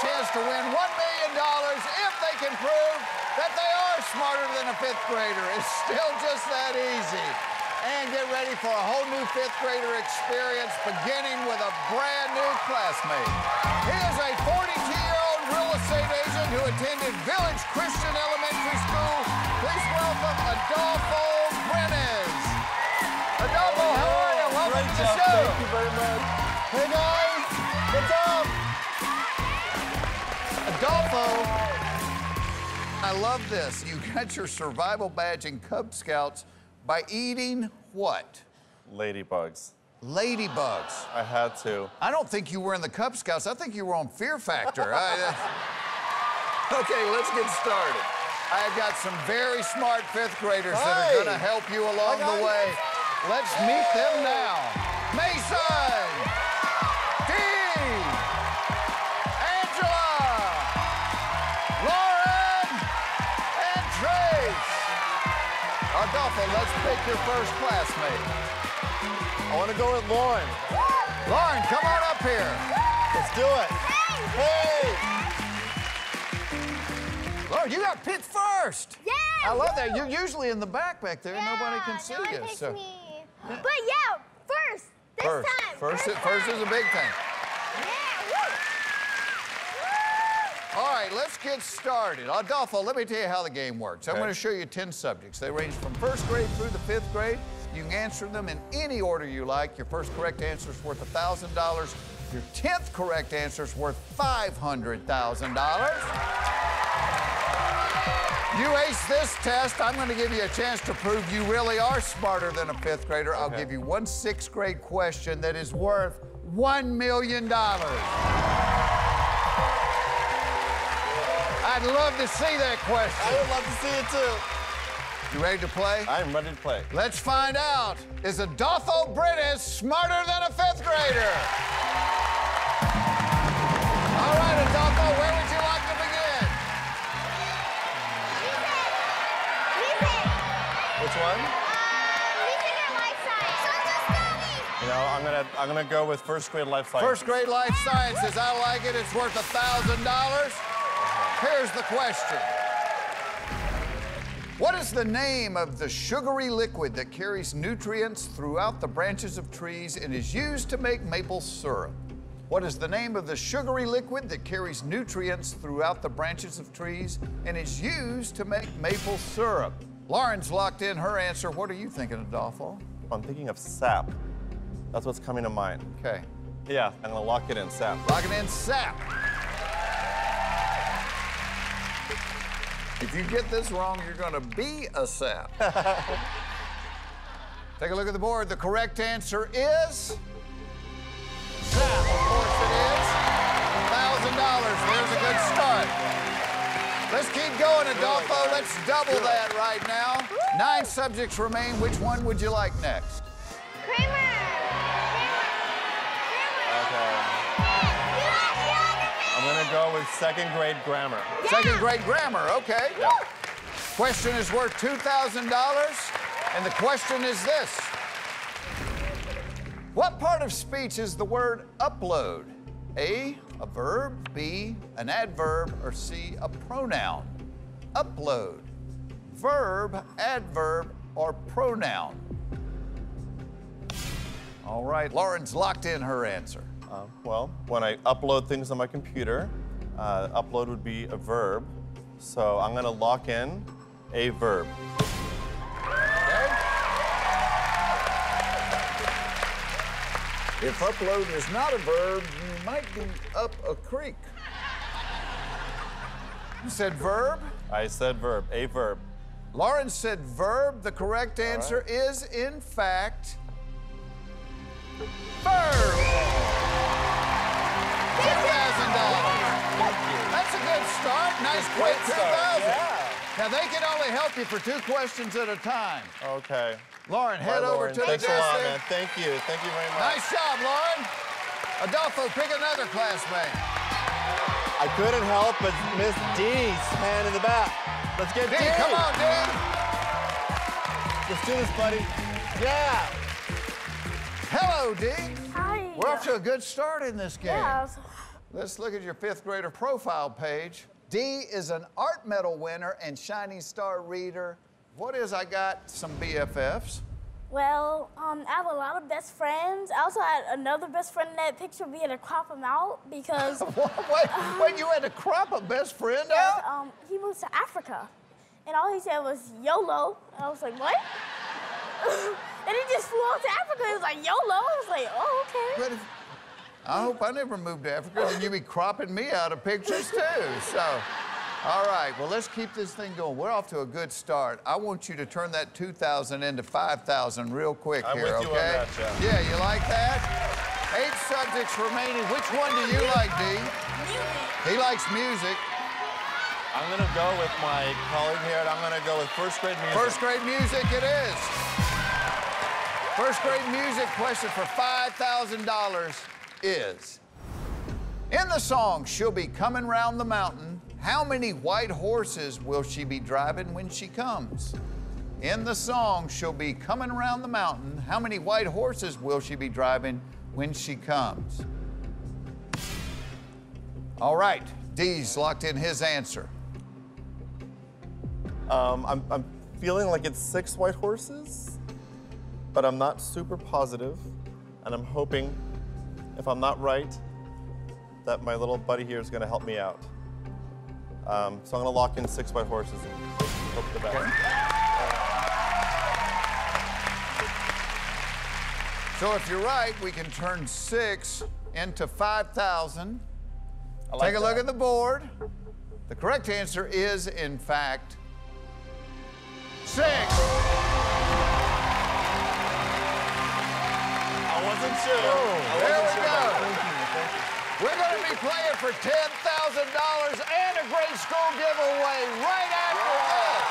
chance to win $1 million if they can prove that they are smarter than a fifth grader. It's still just that easy. And get ready for a whole new fifth grader experience, beginning with a brand new classmate. He is a 42-year-old real estate agent who attended Village Christian Elementary School. Please welcome Adolfo Brenes. Adolfo, how are you? Oh, welcome Great to the job. show. Thank you very much. Hey guys, what's up? Adolfo, I love this. You got your survival badge in Cub Scouts by eating what? Ladybugs. Ladybugs. I had to. I don't think you were in the Cub Scouts. I think you were on Fear Factor. I, uh, Okay, let's get started. I've got some very smart fifth graders that are going to help you along the way. Let's meet them now. Mason, Let's pick your first classmate. I want to go with Lauren. Lauren, come on up here. Let's do it. Hey! Lauren, you got picked first. Yeah! I love that. You're usually in the back back there. Nobody can see no you. so- me. But yeah, first. This First, time. first, first, first is a big thing. Yeah, woo! All right, let's get started. Adolfo, let me tell you how the game works. I'm going to show you 10 subjects. They range from first grade through the fifth grade. You can answer them in any order you like. Your first correct answer is worth $1,000. Your 10th correct answer is worth $500,000. You ace this test, I'm going to give you a chance to prove you really are smarter than a fifth grader. I'll give you one sixth grade question that is worth $1 million. I'd love to see that question. I would love to see it too. You ready to play? I'm ready to play. Let's find out. Is Adolfo Brenes smarter than a fifth grader? All right, Adolfo, where would you like to begin? Music. Music. Which one? Uh, you know, I'm gonna I'm gonna go with first grade life science. First grade life sciences. I like it. It's worth a $1,000. Here's the question. What is the name of the sugary liquid that carries nutrients throughout the branches of trees and is used to make maple syrup? What is the name of the sugary liquid that carries nutrients throughout the branches of trees and is used to make maple syrup? Lauren's locked in her answer. What are you thinking, Adolfo? I'm thinking of sap. That's what's coming to mind. Okay. Yeah, I'm gonna lock it in sap. Locking in sap. If you get this wrong, you're going to be a sap. Take a look at the board. The correct answer is sap. Of course it is. $1,000. There's a good start. Let's keep going, Adolfo. Let's double that right now. Nine subjects remain. Which one would you like next? Grammar. Grammar. Grammar. Okay. I'm gonna go with second grade grammar. Second grade grammar, okay. Yeah. Question is worth $2,000, and the question is this What part of speech is the word upload? A, a verb, B, an adverb, or C, a pronoun? Upload. Verb, adverb, or pronoun? All right, Lauren's locked in her answer. Uh, well, when I upload things on my computer, uh, upload would be a verb. So I'm gonna lock in a verb. Okay? If upload is not a verb, you might be up a creek. You said verb? I said verb, a verb. Lauren said verb. The correct answer is, in fact, verb. $2,000. That's a good start. Nice quick Great start, 2000 yeah. Now, they can only help you for two questions at a time. Okay. Lauren, head Bye, over Lauren. to the Thanks desk a lot, man. Thank you. Thank you very much. Nice job, Lauren. Adolfo, pick another classmate. I couldn't help but miss D's hand in the back. Let's get D, D. come on, D. Let's do this, buddy. Yeah. Hello, D. Hi. We're off to a good start in this game. Yeah. Let's look at your fifth grader profile page. D is an art medal winner and Shining Star reader. What is I got? Some BFFs. Well, um, I have a lot of best friends. I also had another best friend in that picture. We had to crop him out because What? Wait, wait, you had to crop a best friend out? um, he moved to Africa, and all he said was YOLO. And I was like, what? and he just flew out to Africa. He was like YOLO. I was like, oh, okay. But if, I hope I never moved to Africa, then you'd be cropping me out of pictures too. So, all right, well, let's keep this thing going. We're off to a good start. I want you to turn that 2,000 into 5,000 real quick I'm here, with you on okay? that, Jeff. Yeah, you like that? Eight subjects remaining. Which one do you like, D? He likes music. I'm gonna go with my colleague here, and I'm gonna go with first grade music. First grade music it is. First grade music question for $5,000 is In the song, She'll Be Coming Round the Mountain, how many white horses will she be driving when she comes? In the song, She'll Be Coming Round the Mountain, how many white horses will she be driving when she comes? All right, D's locked in his answer. Um, I'm, I'm feeling like it's six white horses, but I'm not super positive, and I'm hoping, if I'm not right, that my little buddy here is gonna help me out. Um, so I'm gonna lock in six white horses and hope for the best. So if you're right, we can turn six into 5,000. Like Take a look at the board. The correct answer is, in fact, six. Wasn't sure. I there we go. We're going to be playing for $10,000 and a great school giveaway right after this.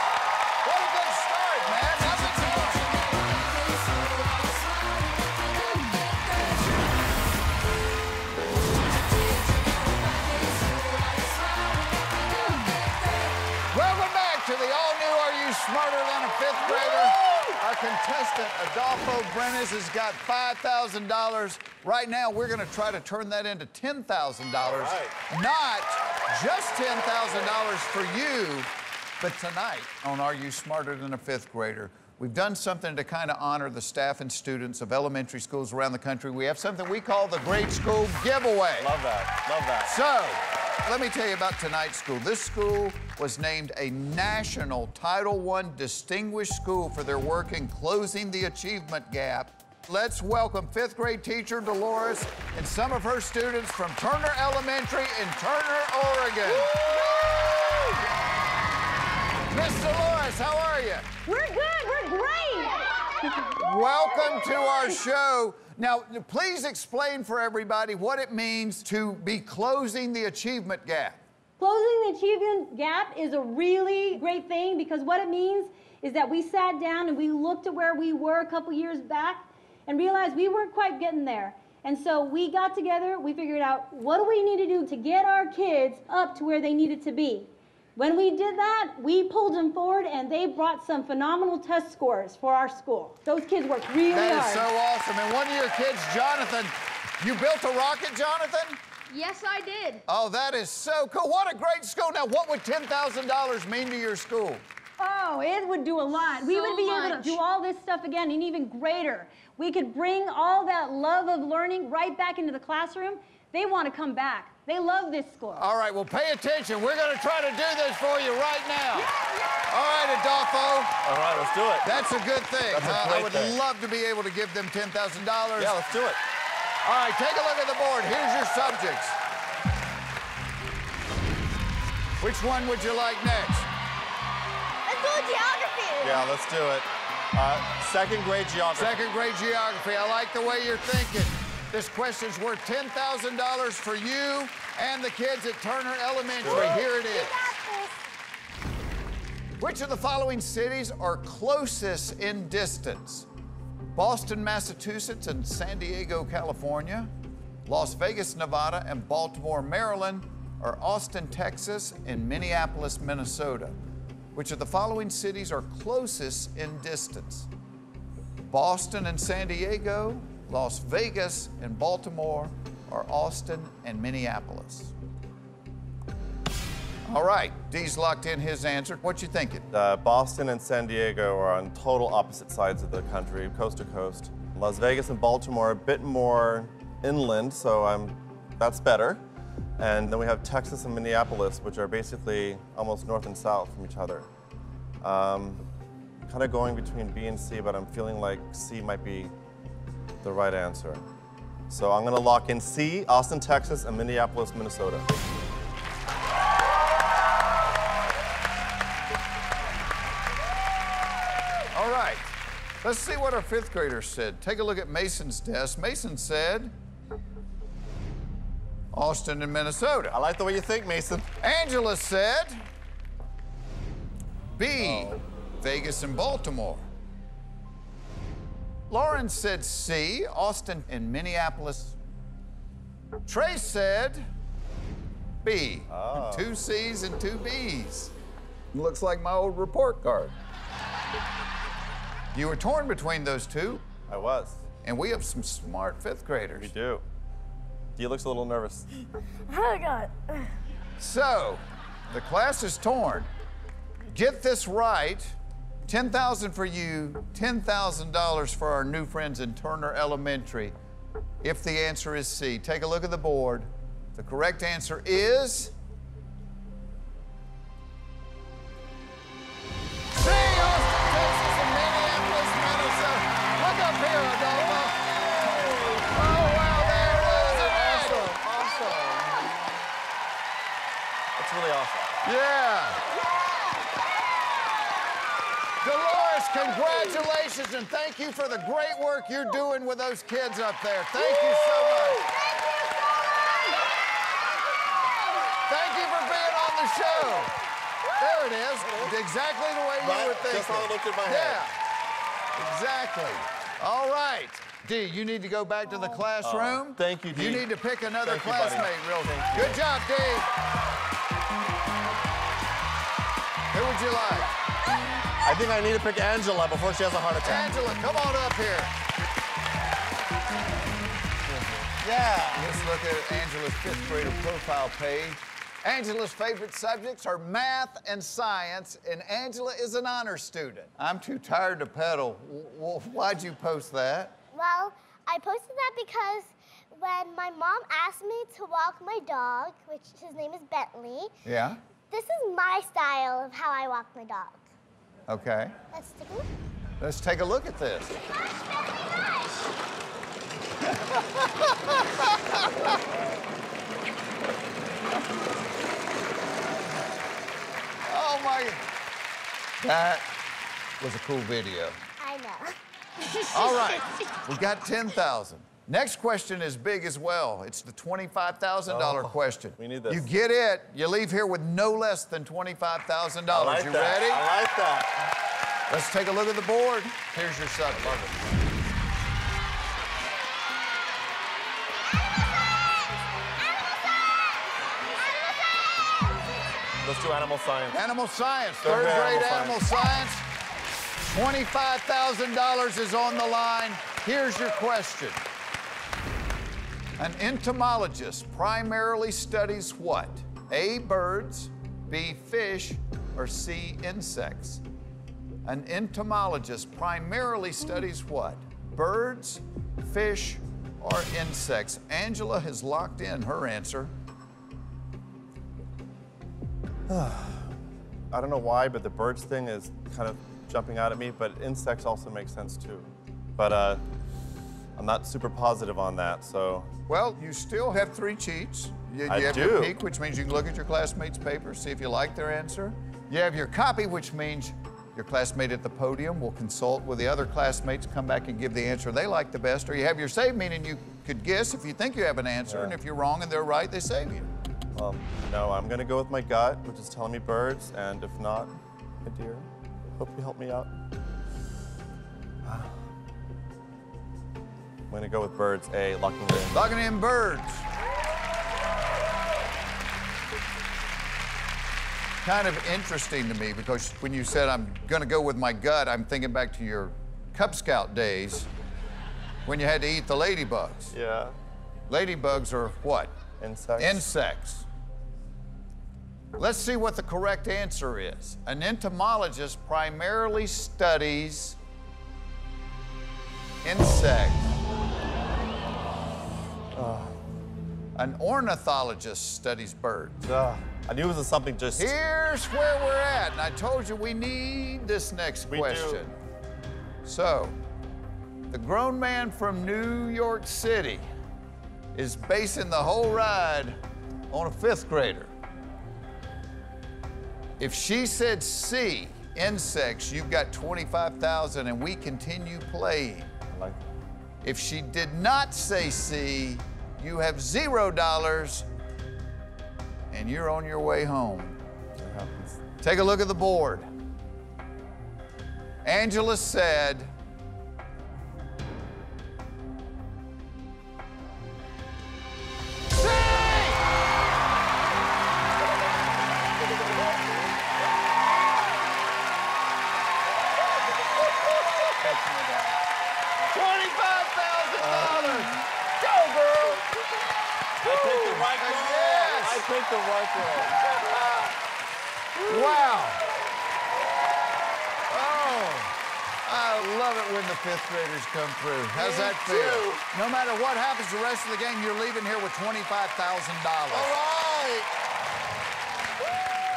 What a good start, man. Welcome back to the all-new Are You Smarter Than a Fifth Grader? Our contestant, Adolfo Brenes, has got $5,000. Right now, we're going to try to turn that into $10,000. Not just $10,000 for you, but tonight on Are You Smarter Than a Fifth Grader? We've done something to kind of honor the staff and students of elementary schools around the country. We have something we call the Great School Giveaway. Love that. Love that. So, let me tell you about tonight's school. This school was named a National Title I Distinguished School for their work in closing the achievement gap. Let's welcome fifth grade teacher Dolores and some of her students from Turner Elementary in Turner, Oregon. Miss Dolores, how are you? We're good. We're great. Welcome to our show. Now, please explain for everybody what it means to be closing the achievement gap. Closing the achievement gap is a really great thing because what it means is that we sat down and we looked at where we were a couple years back and realized we weren't quite getting there. And so we got together, we figured out what do we need to do to get our kids up to where they needed to be. When we did that, we pulled them forward and they brought some phenomenal test scores for our school. Those kids worked really That hard. is so awesome. And one of your kids, Jonathan, you built a rocket, Jonathan? Yes, I did. Oh, that is so cool. What a great school. Now, what would $10,000 mean to your school? Oh, it would do a lot. we would be able to do all this stuff again and even greater. We could bring all that love of learning right back into the classroom. They want to come back. They love this school. All right, well, pay attention. We're going to try to do this for you right now. Yeah. All right, Adolfo. All right, let's do it. That's a good thing. That's a huh? I would thing. love to be able to give them $10,000. yeah, let's do it. All right, take a look at the board. Here's your subjects. Which one would you like next? Let's do geography. Yeah, let's do it. Uh, second grade geography. Second grade geography. I like the way you're thinking. This question's worth $10,000 for you and the kids at Turner Elementary. Here it is. Which of the following cities are closest in distance? Boston, Massachusetts, and San Diego, California, Las Vegas, Nevada, and Baltimore, Maryland, or Austin, Texas, and Minneapolis, Minnesota. Which of the following cities are closest in distance? Boston and San Diego, Las Vegas and Baltimore, or Austin and Minneapolis? All right, D's locked in his answer. What you thinking? Uh, Boston and San Diego are on total opposite sides of the country, coast to coast. Las Vegas and Baltimore are a bit more inland, so I'm, that's better. And then we have Texas and Minneapolis, which are basically almost north and south from each other. Um, kind of going between B and C, but I'm feeling like C might be the right answer. So I'm gonna lock in C, Austin, Texas, and Minneapolis, Minnesota. All right, let's see what our fifth graders said. Take a look at Mason's desk. Mason said Austin and Minnesota. I like the way you think, Mason. Angela said B, oh. Vegas and Baltimore. Lauren said C, Austin and Minneapolis. Trey said B, ah. two C's and two B's. Looks like my old report card. You were torn between those two, I was. and we have some smart fifth graders. We do. Dee looks a little nervous. Oh, God. So, the class is torn. Get this right. 10,000 for you, $10,000 for our new friends in Turner Elementary. If the answer is C, take a look at the board. The correct answer is C, Austin, Texas, and Minneapolis, Minnesota. Look up here, Adolfo. Oh, wow, there it is. Awesome. Awesome. That's really awesome. Yeah. Dolores, congratulations and thank you for the great work you're doing with those kids up there. Thank you so much. Thank you Charlie. Thank you for being on the show. There it is. Exactly the way you were thinking. Just how it looked in my head. Yeah. Exactly. All right. D, you need to go back to the classroom. Oh, thank you, D. You need to pick another Thank you, classmate real Thank you. Good job, D. Who would you like? I think I need to pick Angela before she has a heart attack. Angela, come on up here. Yeah. Let's look at Angela's fifth grader profile page. Angela's favorite subjects are math and science, and Angela is an honor student. I'm too tired to pedal. W- w- Why'd you post that? Well, I posted that because when my mom asked me to walk my dog, which his name is Bentley, Yeah? this is my style of how I walk my dog. Okay. Let's take a look. Let's take a look at this. Oh my. That was a cool video. I know. All right, we got 10,000. Next question is big as well. It's the $25,000 Oh, question. we need this. You get it, you leave here with no less than $25,000. Like you that. ready? I like that. Let's take a look at the board. Here's your subject. Let's do animal science. Animal science, Third third grade animal animal science. $25,000 is on the line. Here's your question. An entomologist primarily studies what? A, birds, B, fish, or C, insects? An entomologist primarily studies what? Birds, fish, or insects? Angela has locked in her answer. I don't know why, but the birds thing is kind of jumping out at me, but insects also make sense too. But uh, I'm not super positive on that, so Well, you still have three cheats. You, you I have your do. peek, which means you can look at your classmates' papers, see if you like their answer. You have your copy, which means your classmate at the podium will consult with the other classmates, come back and give the answer they like the best. Or you have your save, meaning you could guess if you think you have an answer, and if you're wrong and they're right, they save you. um, no, I'm gonna go with my gut, which is telling me birds, and if not, a deer. Hope you help me out. I'm gonna go with birds. A, locking it in. Locking in birds. kind of interesting to me because when you said I'm going to go with my gut, I'm thinking back to your Cub Scout days when you had to eat the ladybugs. Yeah. Ladybugs are what? Insects. Insects. Let's see what the correct answer is. An entomologist primarily studies insects. Uh, an ornithologist studies birds. Ugh. I knew it was something just. Here's where we're at, and I told you we need this next We do. question. So, the grown man from New York City is basing the whole ride on a fifth grader. If she said C, insects, you've got 25,000 and we continue playing. Like, If she did not say C, you have zero dollars and you're on your way home. Take a look at the board. Angela said, the right roll. Wow. Oh, I love it when the fifth graders come through. How's Me that feel? too. No matter what happens the rest of the game, you're leaving here with $25,000. All right.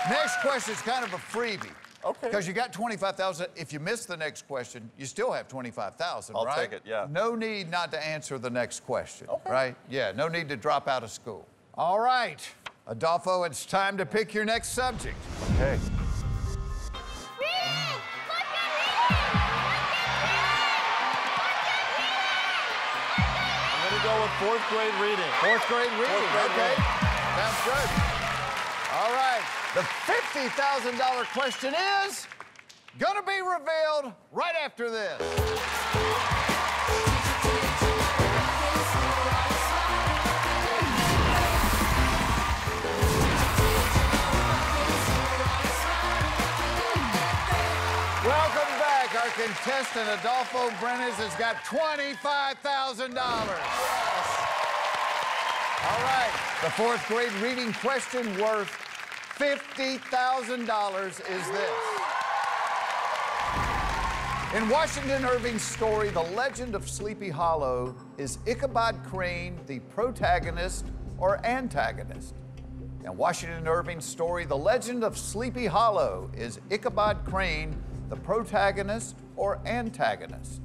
Next question is kind of a freebie. Okay. Because you got 25,000. If you miss the next question, you still have 25,000, I'll take it, yeah. No need not to answer the next question, Okay. right? Yeah, no need to drop out of school. All right. Adolfo, it's time to pick your next subject. Okay. Reading! Look at reading! I'm gonna go with fourth grade reading. Fourth grade reading. Fourth grade okay. reading. Sounds good. All right. The $50,000 question is going to be revealed right after this. Welcome back. Our contestant, Adolfo Brenes, has got $25,000. All right. The fourth grade reading question worth $50,000 is this. In Washington Irving's story, The Legend of Sleepy Hollow, is Ichabod Crane the protagonist or antagonist? In Washington Irving's story, The Legend of Sleepy Hollow, is Ichabod Crane the protagonist or antagonist?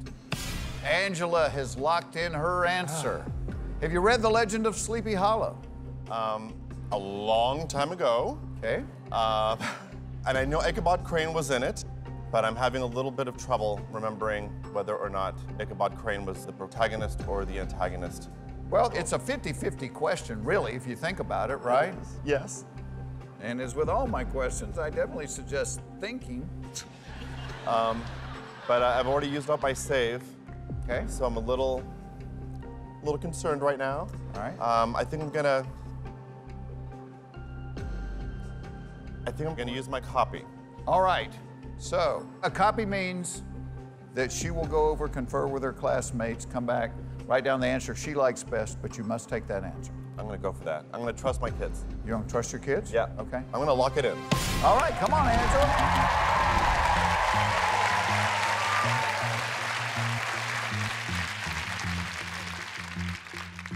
Angela has locked in her answer. Have you read The Legend of Sleepy Hollow? Um, a long time ago, Okay. uh, and I know Ichabod Crane was in it, but I'm having a little bit of trouble remembering whether or not Ichabod Crane was the protagonist or the antagonist. Well, it's a 50 50 question, really, if you think about it, right? Yes. And as with all my questions, I definitely suggest thinking. But I- I've already used up my save, Okay. so I'm a little, little concerned right now. All right. Um, I think I'm gonna. I think I'm gonna use my copy. All right. So, a copy means that she will go over, confer with her classmates, come back, write down the answer she likes best, but you must take that answer. I'm gonna go for that. I'm gonna trust my kids. You don't trust your kids? Yeah. Okay. I'm gonna lock it in. All right, come on, Angela.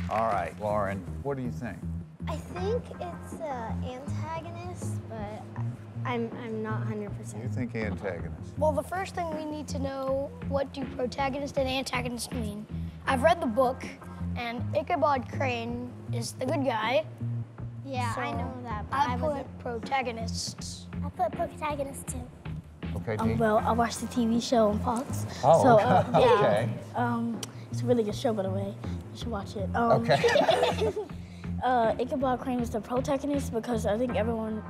All right, Lauren, what do you think? I think it's an antagonist, but I'm, I'm not 100%. You think antagonist? Well, the first thing we need to know what do protagonist and antagonist mean. I've read the book, and Ichabod Crane is the good guy. Yeah, I know that, but I, I, put wasn't. protagonists. I put protagonist too. Okay, Um, well, I watched the TV show on Fox. Oh, so, okay. uh, yeah. Okay. Um, it's a really good show, by the way. You should watch it. Um, Okay. Uh, Ichabod Crane was the protagonist because I think everyone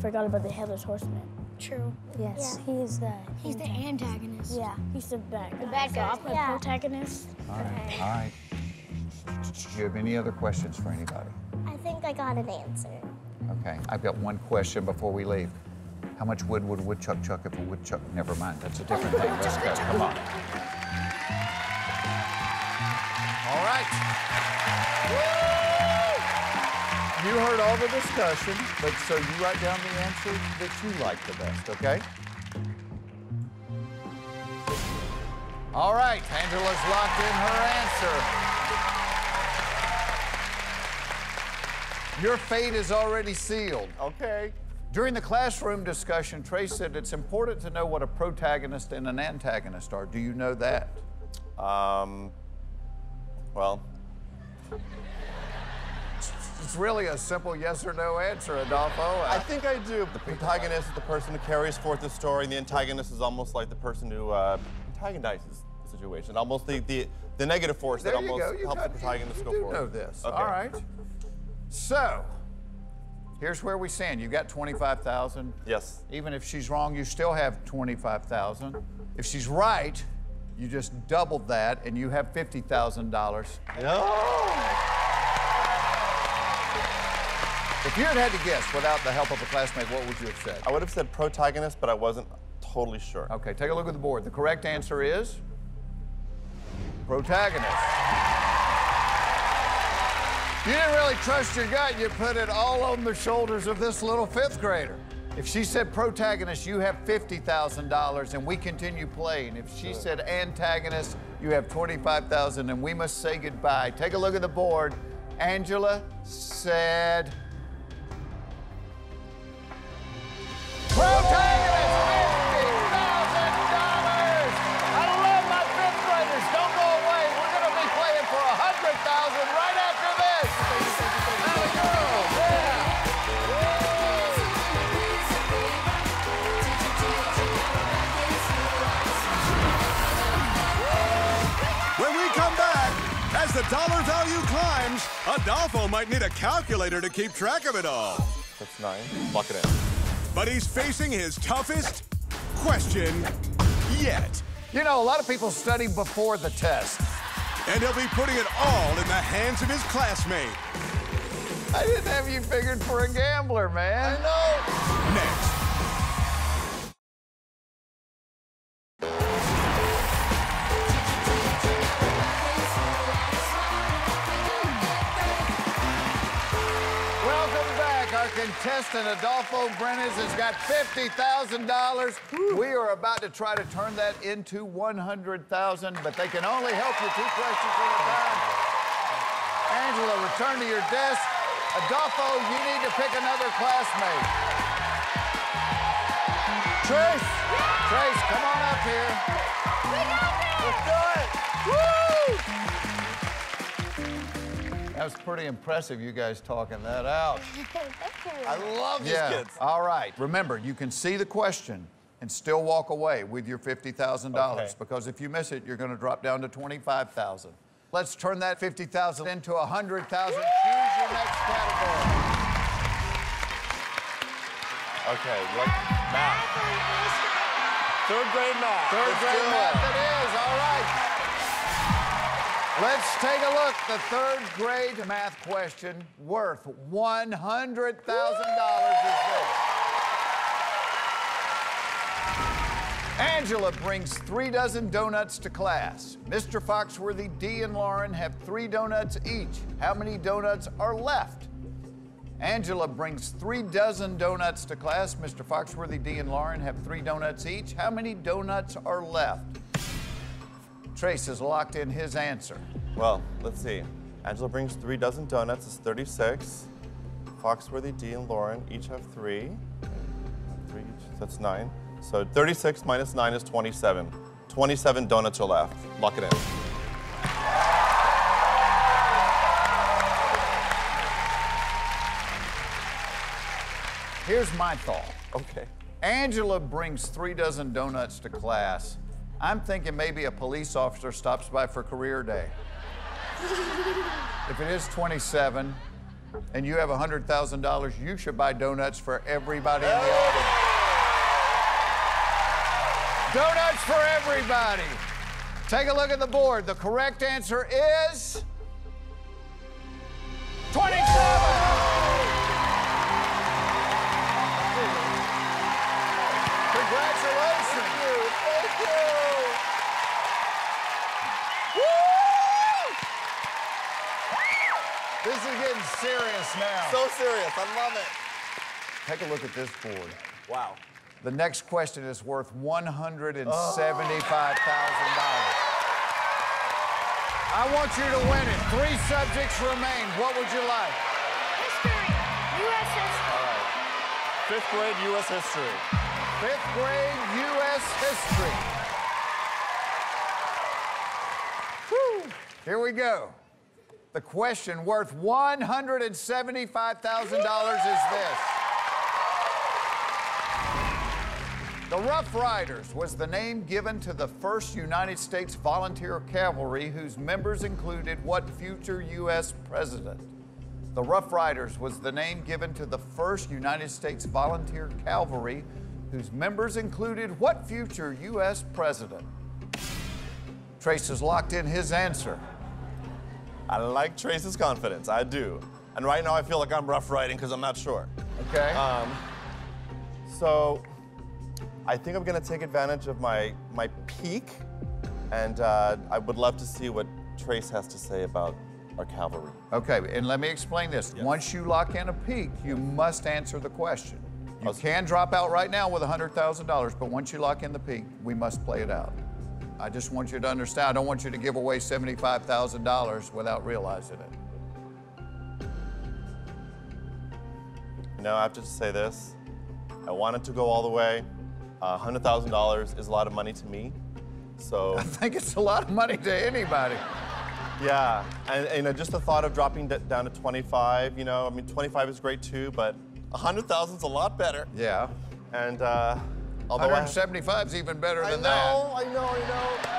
forgot about the Headless Horseman. True. Yes, Yeah. he is the. He's the antagonist. Yeah, he's the bad guy. The bad So guy. I'll put Yeah. protagonist. All right. All right. Do you have any other questions for anybody? I think I got an answer. Okay, I've got one question before we leave. How much wood would a woodchuck chuck if a woodchuck? Never mind, that's a different thing. Let's go. Come on. Right. You heard all the discussion, but so you write down the answer that you like the best, okay? All right, Angela's locked in her answer. Your fate is already sealed. Okay. During the classroom discussion, Trace said it's important to know what a protagonist and an antagonist are. Do you know that? Um, well, It's really a simple yes or no answer, Adolfo. I think I do. The protagonist is the person who carries forth the story, and the antagonist is almost like the person who uh, antagonizes the situation. Almost the, the, the negative force there that almost. You helps got, the protagonist you go do forward. know this. Okay. All right. So, here's where we stand. You got 25,000. Yes. Even if she's wrong, you still have 25,000. If she's right, you just doubled that and you have $50,000. No. If you had had to guess without the help of a classmate, what would you have said? I would have said protagonist, but I wasn't totally sure. Okay, take a look at the board. The correct answer is protagonist. You didn't really trust your gut. You put it all on the shoulders of this little fifth grader. If she said protagonist, you have $50,000 and we continue playing. If she said antagonist, you have 25,000 and we must say goodbye. Take a look at the board. Angela said Protagonist, Adolfo might need a calculator to keep track of it all. That's nine. Lock it in. But he's facing his toughest question yet. You know, a lot of people study before the test. And he'll be putting it all in the hands of his classmate. I didn't have you figured for a gambler, man. I know. Next. Contestant, Adolfo Brenes, has got $50,000. We are about to try to turn that into 100000 but they can only help you two questions at a time. Angela, return to your desk. Adolfo, you need to pick another classmate. Trace! Trace, come on up here. Let's do it! That was pretty impressive, you guys talking that out. I love these Yeah. kids. All right. Remember, you can see the question and still walk away with your $50,000 Okay. because if you miss it, you're going to drop down to 25,000. Let's turn that 50,000 into 100,000. Choose your next category. Okay, you like math. Third grade math. Third grade math it. it is. All right. Let's take a look. The third grade math question worth $100,000 is this. Angela brings three dozen donuts to class. Mr. Foxworthy, Dee, and Lauren have three donuts each. How many donuts are left? Angela brings three dozen donuts to class. Mr. Foxworthy, Dee, and Lauren have three donuts each. How many donuts are left? Trace has locked in his answer. Well, let's see. Angela brings three dozen donuts. It's 36. Foxworthy, Dee, and Lauren each have three. Three each. That's nine. So 36 minus nine is 27. 27 donuts are left. Lock it in. Here's my thought. Okay. Angela brings three dozen donuts to class. I'm thinking maybe a police officer stops by for career day. if it is 27 and you have $100,000, you should buy donuts for everybody in the audience. Donuts for everybody. Take a look at the board. The correct answer is 27. This is getting serious now. So serious. I love it. Take a look at this board. Wow. The next question is worth $175,000. I want you to win it. Three subjects remain. What would you like? History. U.S. history. Fifth grade U.S. history. Fifth grade U.S. history. Here we go. The question worth $175,000 is this. The Rough Riders was the name given to the first United States volunteer cavalry whose members included what future U.S. president? The Rough Riders was the name given to the first United States volunteer cavalry whose members included what future U.S. president? Trace has locked in his answer. I like Trace's confidence. I do. And right now I feel like I'm rough riding because I'm not sure. Okay? Um, so I think I'm gonna take advantage of my my peek, and uh, I would love to see what Trace has to say about our cavalry. Okay, and let me explain this. Once you lock in a peek, you must answer the question. You can drop out right now with $100,000, but once you lock in the peek, we must play it out. I just want you to understand, I don't want you to give away $75,000 without realizing it. No, I have to say this. I wanted to go all the way. Uh, $100,000 is a lot of money to me. So I think it's a lot of money to anybody. yeah, and, and, you know, just the thought of dropping down to 25, you know, I mean, 25 is great too, but 100,000 is a lot better. Yeah. And uh, although I, 175 is even better I than know, that. I know, I know.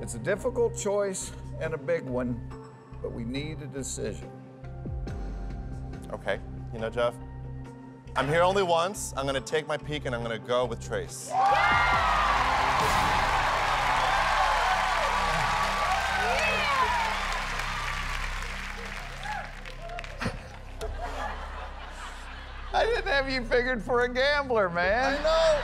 It's a difficult choice and a big one, but we need a decision. Okay, you know, Jeff, I'm here only once. I'm gonna take my peek and I'm gonna go with Trace. I didn't have you figured for a gambler, man. I know.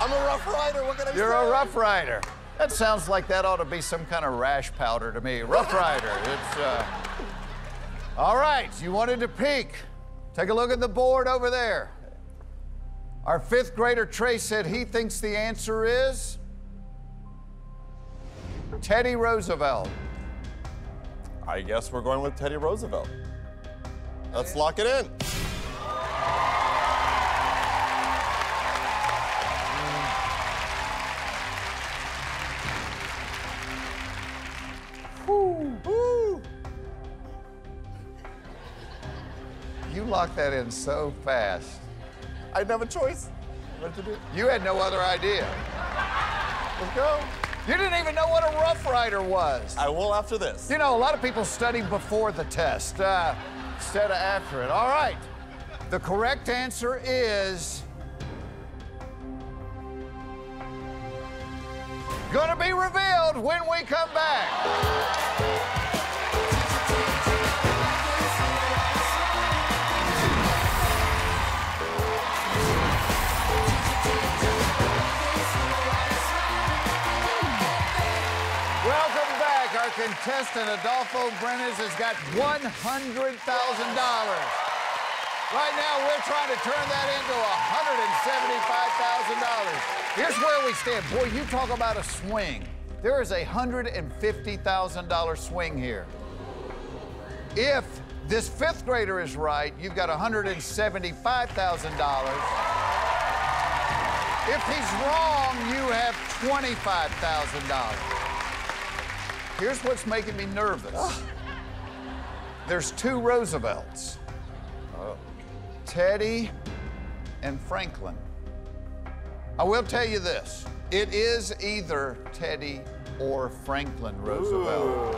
I'm a rough rider. What can I You're say? a Rough Rider. That sounds like that ought to be some kind of rash powder to me. Rough Rider. It's uh. All right, you wanted to peek. Take a look at the board over there. Our fifth grader Trey said he thinks the answer is Teddy Roosevelt. I guess we're going with Teddy Roosevelt. Let's lock it in. You locked that in so fast. I didn't have a choice. What to do? You had no other idea. Let's go. You didn't even know what a Rough Rider was. I will after this. You know, a lot of people study before the test uh, instead of after it. All right. The correct answer is. Gonna be revealed when we come back. Welcome back. Our contestant, Adolfo Brenes, has got $100,000. Right now, we're trying to turn that into $175,000. Here's where we stand. Boy, you talk about a swing. There is a $150,000 swing here. If this fifth grader is right, you've got $175,000. If he's wrong, you have $25,000. Here's what's making me nervous. There's two Roosevelts. Teddy and Franklin. I will tell you this. It is either Teddy or Franklin Roosevelt.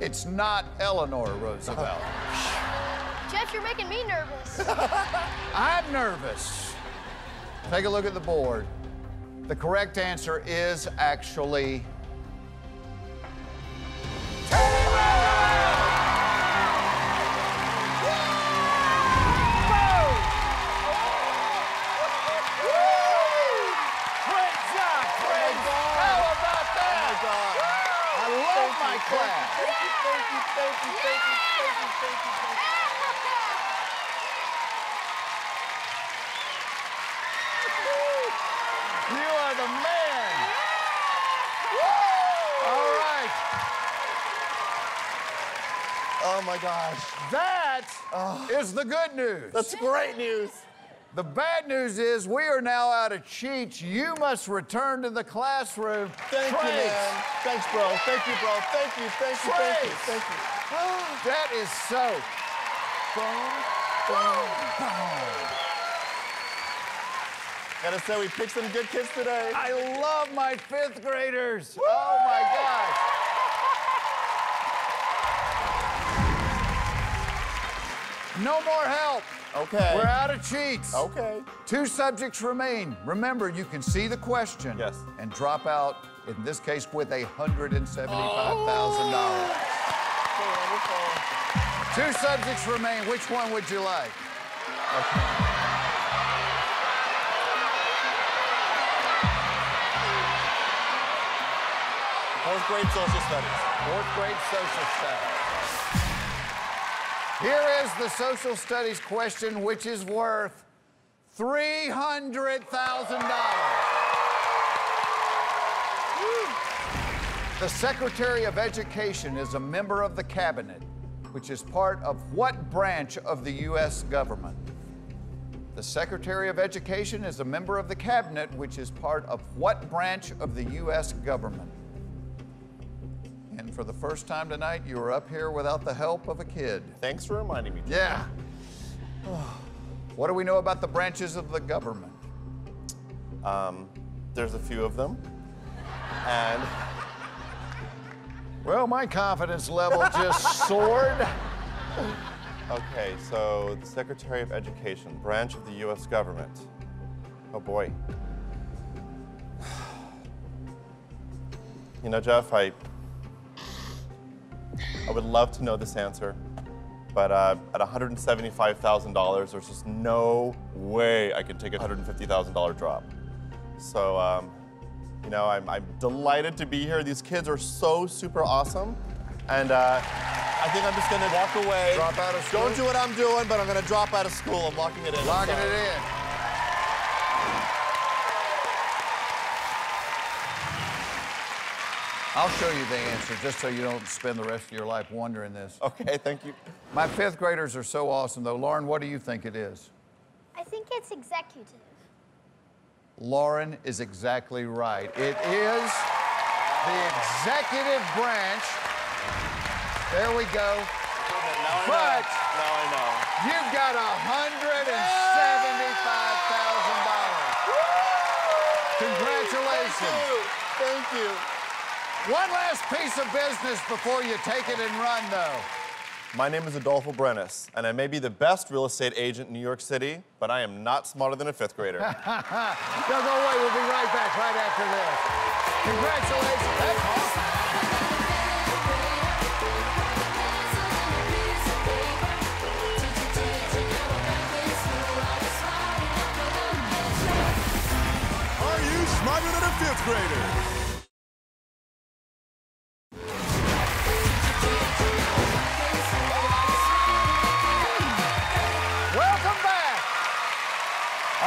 It's not Eleanor Roosevelt. Jeff, you're making me nervous. I'm nervous. Take a look at the board. The correct answer is actually Teddy you, thank you, thank you, thank you, thank you. You are the man. All right. Oh my gosh. That oh. is the good news. That's great news. The bad news is we are now out of cheats. You must return to the classroom. Thank Trace. you, man. Thanks, bro. Thank you, bro. Thank you. Thank you. Thank you. Thank you. Thank you. That is so. Boom, boom, boom. Gotta say, we picked some good kids today. I love my fifth graders. Oh my gosh. No more help. Okay. We're out of cheats. Okay. Two subjects remain. Remember, you can see the question Yes. and drop out, in this case, with $175,000. Two subjects remain. Which one would you like? Fourth grade social studies. Fourth grade social studies. Here is the social studies question, which is worth $300,000. The Secretary of Education is a member of the cabinet, which is part of what branch of the U.S. government? The Secretary of Education is a member of the cabinet, which is part of what branch of the U.S. government? And for the first time tonight, you are up here without the help of a kid. Thanks for reminding me. Yeah. What do we know about the branches of the government? Um, there's a few of them. And Well, my confidence level just soared. okay, so the Secretary of Education, branch of the U.S. government. Oh boy. You know, Jeff, I I would love to know this answer, but uh, at $175,000, there's just no way I can take a $150,000 drop. So, um, you know, I'm, I'm delighted to be here. These kids are so super awesome. And uh, I think I'm just gonna walk away. Drop out of school? Don't do what I'm doing, but I'm gonna drop out of school. I'm locking it in. Locking it in. I'll show you the answer just so you don't spend the rest of your life wondering this. Okay, thank you. My fifth graders are so awesome, though. Lauren, what do you think it is? I think it's executive. Lauren is exactly right. It is the executive branch. There we go. Now I But- know. Now I know. You've got $175,000. Congratulations. Thank you. One last piece of business before you take it and run, though. My name is Adolfo Brenes, and I may be the best real estate agent in New York City, but I am not smarter than a fifth grader. No, go away. We'll be right back right after this. Congratulations. That's awesome. Are you smarter than a fifth grader?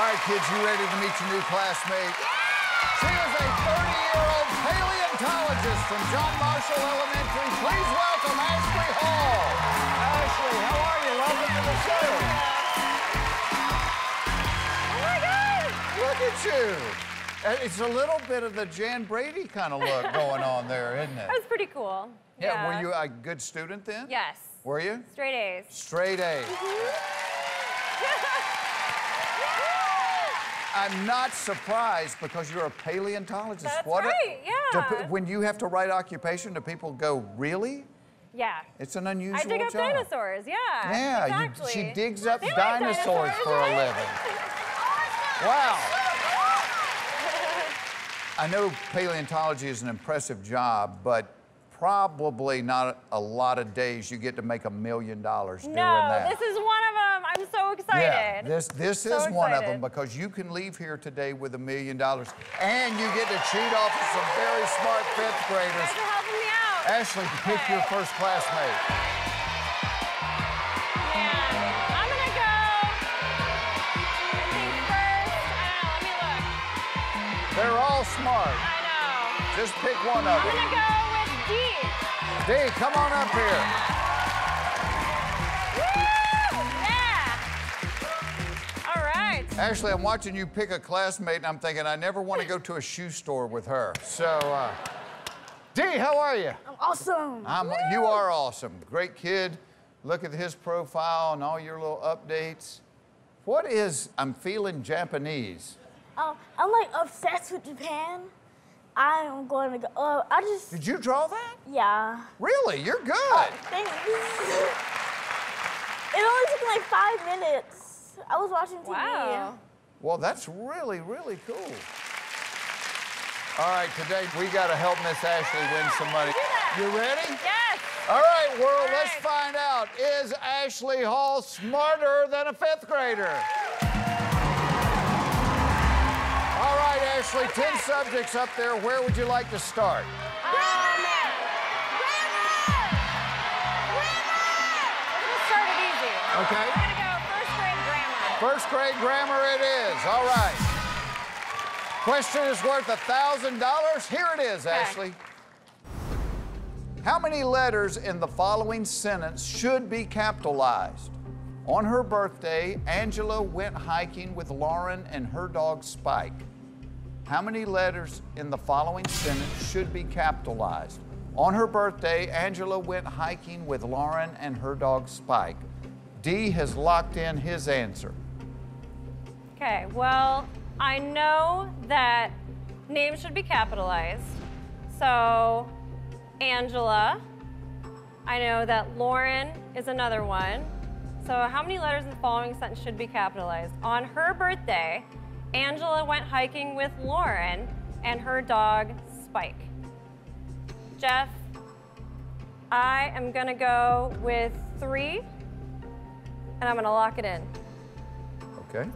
Right, kids, you ready to meet your new classmate? Yeah! She is a 30-year-old paleontologist from John Marshall Elementary. Please welcome Ashley Hall. Ashley, how are you? Welcome to the show. Oh my God! Look at you. It's a little bit of the Jan Brady kind of look going on there, isn't it? That was pretty cool. Yeah, were you a good student then? Yes. Were you? Straight A's. Straight A. I'm not surprised because you're a paleontologist. That's what right, do yeah. pe- when you have to write occupation, do people go, really? Yeah. It's an unusual job. I dig up job. dinosaurs, yeah. Yeah, you- she digs up They like dinosaurs for a living. Wow. I know paleontology is an impressive job, but probably not a lot of days you get to make a million dollars doing No, this is one of them. I'm so excited. Yeah, this this So is one of them because you can leave here today with a million dollars and you get to cheat off of some very smart fifth graders. Thanks for helping me out. Ashley, pick your first classmate. Man, I'm gonna go. First. I don't know. Let me look. They're all smart. I know. Just pick one of I'm them. D, come on up here. All right. Ashley, I'm watching you pick a classmate, and I'm thinking I never want to go to a shoe store with her. So, uh, Dee, how are you? I'm awesome. I'm, you are awesome. Great kid. Look at his profile and all your little updates. What is I'm feeling Japanese? Oh, I'm like obsessed with Japan. I am going to go. Uh, I just. Did you draw that? Yeah. Really? You're good. Oh, thank you. It only took like five minutes. I was watching TV. Wow. Well, that's really, really cool. All right, today we got to help Miss Ashley win some money. You ready? Yes. All right, world, All let's find out. Is Ashley Hall smarter than a fifth grader? Ashley, 10 subjects up there. Where would you like to start? Let's start it easy. Okay. We're gonna go first grade grammar. First grade grammar it is. All right. Question is worth a $1,000. Here it is, Ashley. How many letters in the following sentence should be capitalized? On her birthday, Angela went hiking with Lauren and her dog Spike. How many letters in the following sentence should be capitalized? On her birthday, Angela went hiking with Lauren and her dog Spike. D has locked in his answer. Okay, well, I know that names should be capitalized. So, Angela. I know that Lauren is another one. So, how many letters in the following sentence should be capitalized? On her birthday, Angela went hiking with Lauren and her dog, Spike. Jeff, I am gonna go with three, and I'm gonna lock it in. Okay.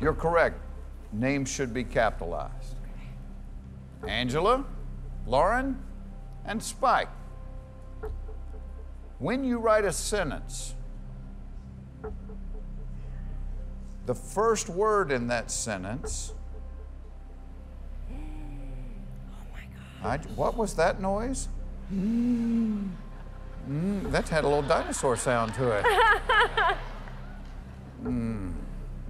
You're correct. Names should be capitalized. Angela, Lauren, and Spike. When you write a sentence, the first word in that sentence. I, what was that noise? Mm, that had a little dinosaur sound to it. Mm,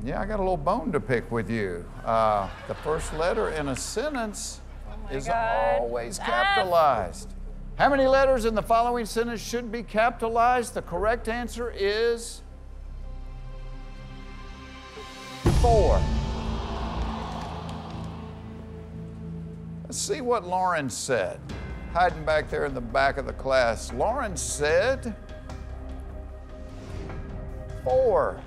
yeah, I got a little bone to pick with you. Uh, the first letter in a sentence is God. always capitalized. How many letters in the following sentence should be capitalized? The correct answer is four. Let's see what Lauren said. Hiding back there in the back of the class. Lauren said four.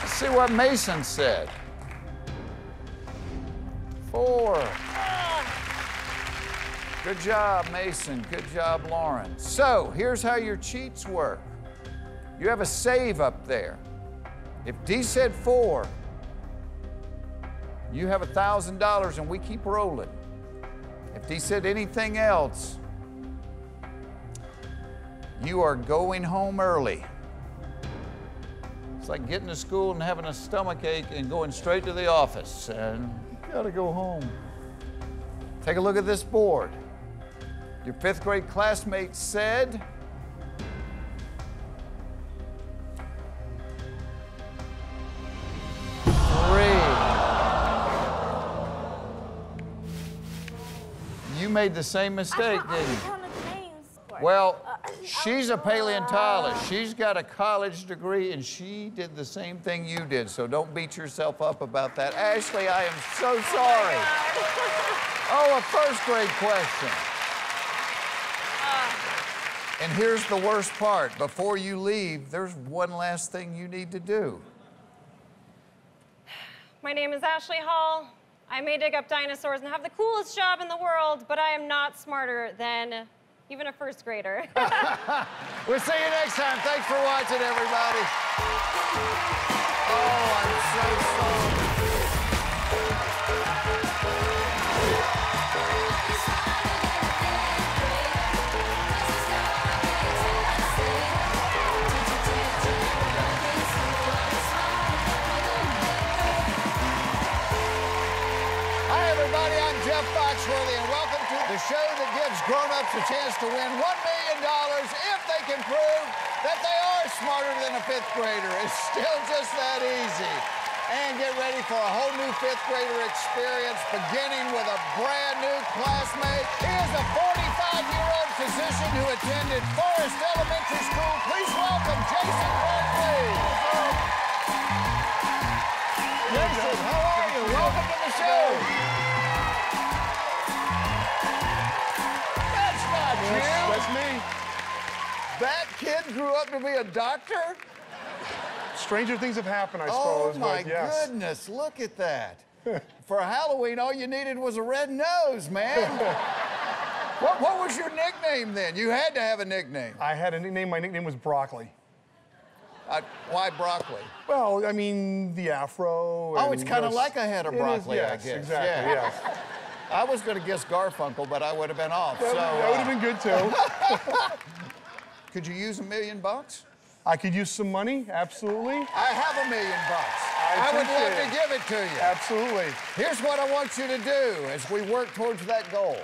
Let's see what Mason said. Four. Good job, Mason. Good job, Lauren. So here's how your cheats work. You have a save up there. If D said four, you have $1,000 and we keep rolling. If D said anything else, you are going home early. It's like getting to school and having a stomach ache and going straight to the office and you gotta go home. Take a look at this board. Your fifth grade classmate said, three. You made the same mistake, didn't you? counted the names. Well, Uh, she's a paleontologist. She's got a college degree and she did the same thing you did, so don't beat yourself up about that. Ashley, I am so sorry. Oh, a first grade question. And here's the worst part. Before you leave, there's one last thing you need to do. My name is Ashley Hall. I may dig up dinosaurs and have the coolest job in the world, but I am not smarter than even a first grader. We'll see you next time. Thanks for watching, everybody. Oh, I'm so sorry. Grown-ups a chance to win $1 million if they can prove that they are smarter than a fifth grader. It's still just that easy. And get ready for a whole new fifth grader experience, beginning with a brand new classmate. He is a 45-year-old physician who attended Forest Elementary School. Please welcome Jason Berkley. Jason, how are you? Welcome to the show. That's. Me. That kid grew up to be a doctor? Stranger things have happened, I Oh suppose. my yes. goodness, look at that. For Halloween, all you needed was a red nose, man. what, what was your nickname then? You had to have a nickname. I had a nickname. My nickname was Broccoli. Uh, why broccoli? Well, I mean, the afro. Oh, it's kind of like a head of broccoli, I yes, guess. Exactly, Yeah. yes. I was going to guess Garfunkel, but I would have been off. That, so, that would have uh, been good too. Could you use a million bucks? I could use some money, absolutely. I have a million bucks. I I, would love appreciate to give it to you. Absolutely. Here's what I want you to do as we work towards that goal.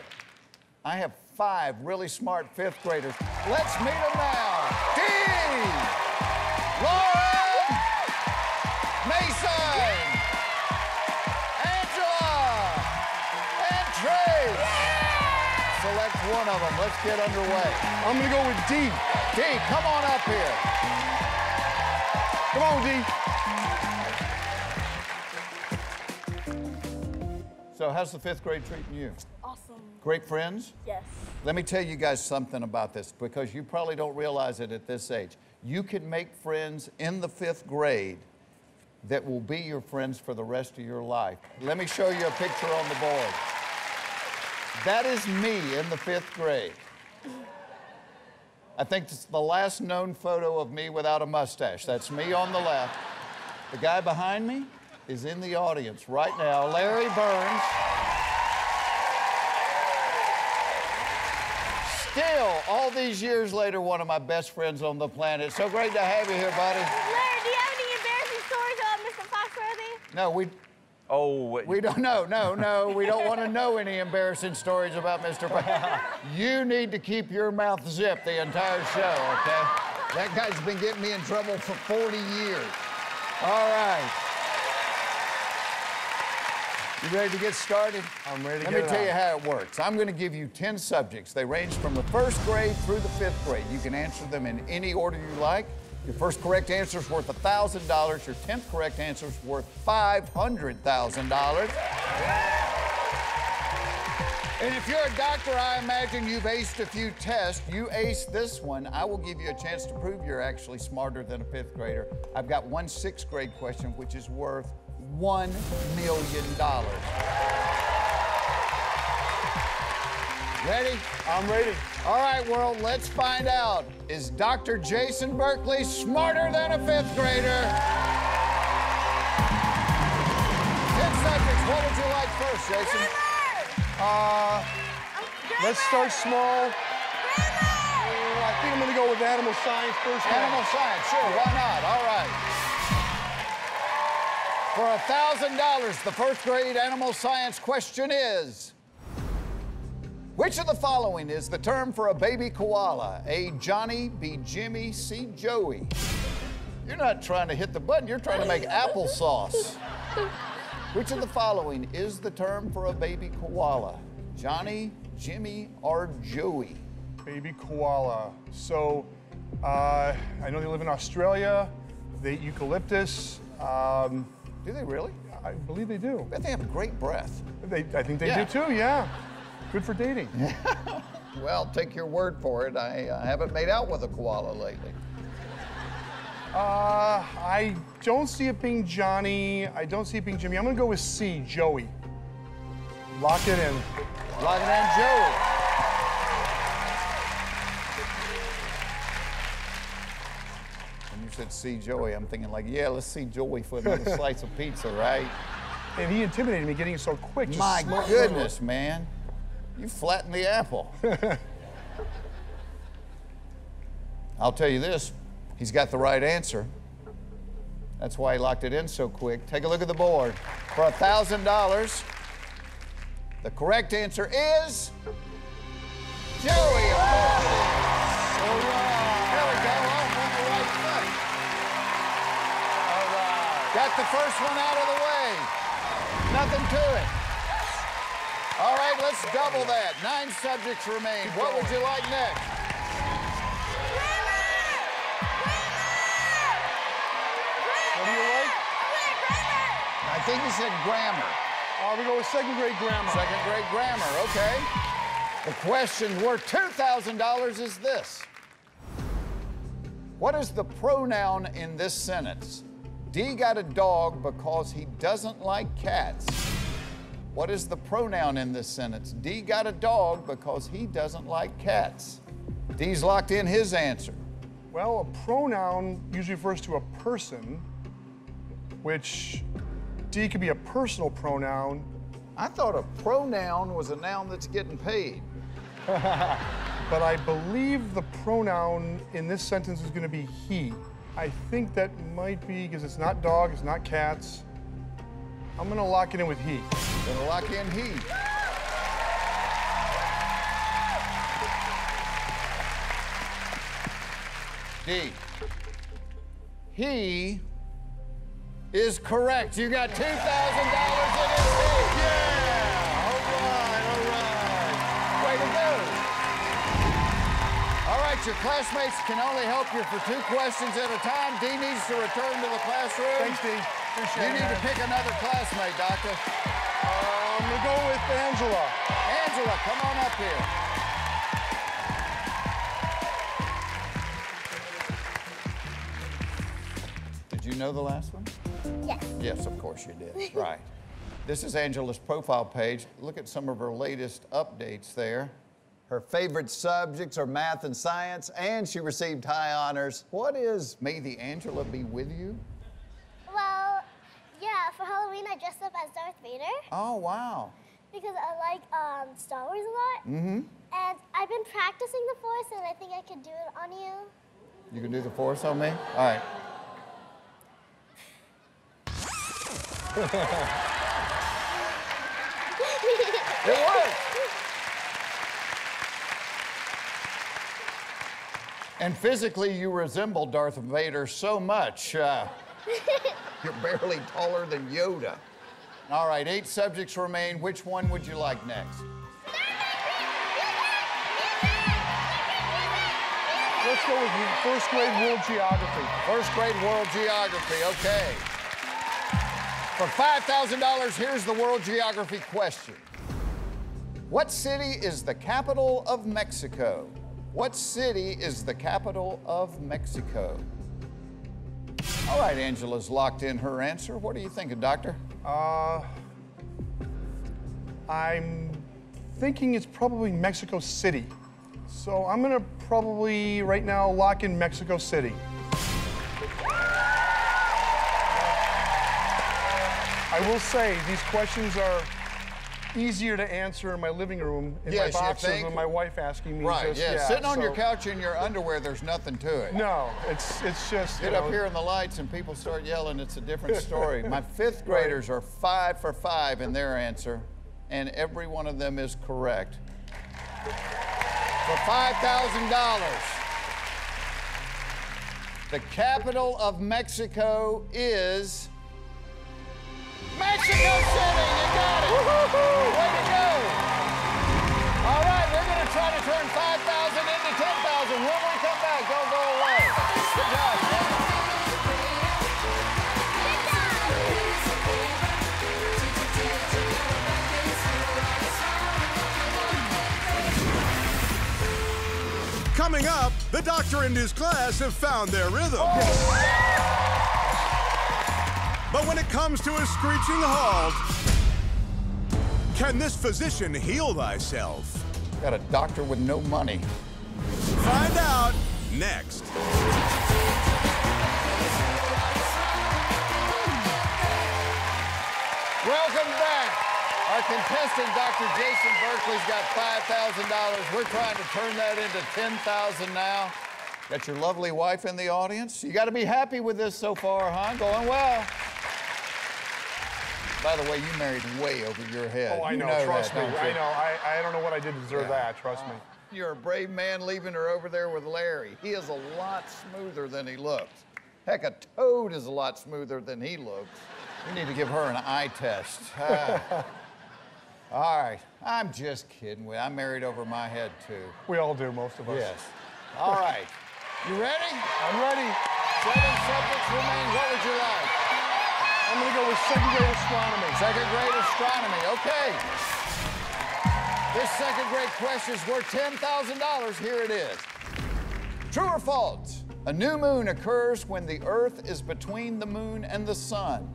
I have five really smart fifth graders. Let's meet them now. Dee, Lauren, one of them. Let's get underway. I'm gonna go with D. Dee, come on up here. Come on, D. So, how's the fifth grade treating you? Awesome. Great friends? Yes. Let me tell you guys something about this because you probably don't realize it at this age. You can make friends in the fifth grade that will be your friends for the rest of your life. Let me show you a picture on the board. That is me in the fifth grade. I think it's the last known photo of me without a mustache. That's me on the left. The guy behind me is in the audience right now, Larry Burns. Still, all these years later, one of my best friends on the planet. So great to have you here, buddy. Larry, do you have any embarrassing stories about Mr. Foxworthy? No, we Oh, we don't know. No, no, we don't want to know any embarrassing stories about Mr. You need to keep your mouth zipped the entire show, okay? That guy's been getting me in trouble for 40 years. All right. You ready to get started? I'm ready to Let me tell on. you how it works. I'm going to give you 10 subjects. They range from the first grade through the fifth grade. You can answer them in any order you like. Your first correct answer is worth $1,000. Your 10th correct answer is worth $500,000. And if you're a doctor, I imagine you've aced a few tests. You aced this one. I will give you a chance to prove you're actually smarter than a fifth grader. I've got one sixth grade question, which is worth $1 million. Ready? I'm ready. All right, world, let's find out. Is Dr. Jason Berkley smarter than a fifth grader? Ten subjects. What would you like first, Jason? Uh, let's start small. Oh, I think I'm gonna go with animal science first. Animal science, sure, why not? All right. For a thousand dollars, the first grade animal science question is Which of the following is the term for a baby koala? A Johnny, B Jimmy, C Joey. You're not trying to hit the button, you're trying to make applesauce. Which of the following is the term for a baby koala? Johnny, Jimmy, or Joey? Baby koala. So, uh, I know they live in Australia. They eat eucalyptus. Um, Do they really? I believe they do. Bet they have great breath. They, I think they Yeah. do too. Yeah. Good for dating. Well, take your word for it. I, I haven't made out with a koala lately. Uh, I don't see it being Johnny. I don't see it being Jimmy. I'm gonna go with C, Joey. Lock it in. Lock it in, Joey. When you said see Joey, I'm thinking like, yeah, let's see Joey for another slice of pizza, right? And he intimidated me getting it so quick. just My goodness, man. You flattened the apple. I'll tell you this, he's got the right answer. That's why he locked it in so quick. Take a look at the board. For $1,000, The correct answer is Joey. of course. There we go. Off on the right foot. Got the first one out of the way. Nothing to it. All right, let's double that. Nine subjects remain. What would you like next? What do you like? I think he said grammar. Uh, we go with second grade grammar. Second grade grammar, okay. The question worth $2,000 is this. What is the pronoun in this sentence? D got a dog because he doesn't like cats. What is the pronoun in this sentence? D got a dog because he doesn't like cats. D's locked in his answer. Well, a pronoun usually refers to a person, which D could be a personal pronoun. I thought a pronoun was a noun that's getting paid. but I believe the pronoun in this sentence is going to be he. I think that might be because it's not dog, it's not cats. I'm going to lock it in with he. Gonna lock in heat. D. He is correct. You got $2,000 in his team. Yeah! All right, all right. Way to go. All right, your classmates can only help you for two questions at a time. D needs to return to the classroom. Thanks, D. Appreciate You it. need to pick another classmate, Doctor. I'm going to go with Angela. Angela, come on up here. Did you know the last one? Yes. Yes, of course you did. right. This is Angela's profile page. Look at some of her latest updates there. Her favorite subjects are math and science, and she received high honors. What is May the Angela be with you? Well, yeah, for Halloween I dressed up as Darth Vader Oh, wow. because I like um, Star Wars a lot. Mm-hmm. And I've been practicing the Force and I think I could do it on you. You can do the force on me? All right. It worked. And physically, you resemble Darth Vader so much. Uh, you're barely taller than Yoda. All right, eight subjects remain. Which one would you like next? Let's go with first grade world geography. First grade world geography, okay. For $5,000, here's the world geography question. What city is the capital of Mexico? What city is the capital of Mexico? All right, Angela's locked in her answer. What are you thinking, Doctor? Uh, I'm thinking it's probably Mexico City. So I'm gonna probably right now lock in Mexico City. I will say these questions are easier to answer in my living room in Yes, my boxes think? with my wife asking me. Right, just, yeah. Sitting on your couch in your underwear, there's nothing to it. No, it's it's just Get up know, here in the lights and people start yelling, it's a different story. My fifth graders are five for five in their answer, and every one of them is correct. For $5,000, the capital of Mexico is Mexico City. You got it. Way to go. All right, we're going to try to turn 5,000 into 10,000. When we come back, don't go away. Good job. Coming up, the doctor and his class have found their rhythm. Oh, But when it comes to a screeching halt, can this physician heal thyself? Got a doctor with no money. Find out next. Welcome back. Our contestant, Dr. Jason Berkley's got $5,000. We're trying to turn that into 10000 now. Got your lovely wife in the audience. You got to be happy with this so far, huh? Going well. By the way, you married way over your head. Oh, I You know. that, trust me. don't you? I know. I, I don't know what I did to deserve Yeah. that. Trust me. You're a brave man leaving her over there with Larry. He is a lot smoother than he looks. Heck, a toad is a lot smoother than he looks. We need to give her an eye test. Ah. all right, I'm just kidding. I married over my head too. We all do, most of us. Yes. All right. You ready? I'm ready. Seven subjects remain. What would you like? I'm gonna go with second grade astronomy. Second grade astronomy. Okay. This second grade question is worth $10,000. Here it is. True or false? A new moon occurs when the Earth is between the moon and the sun.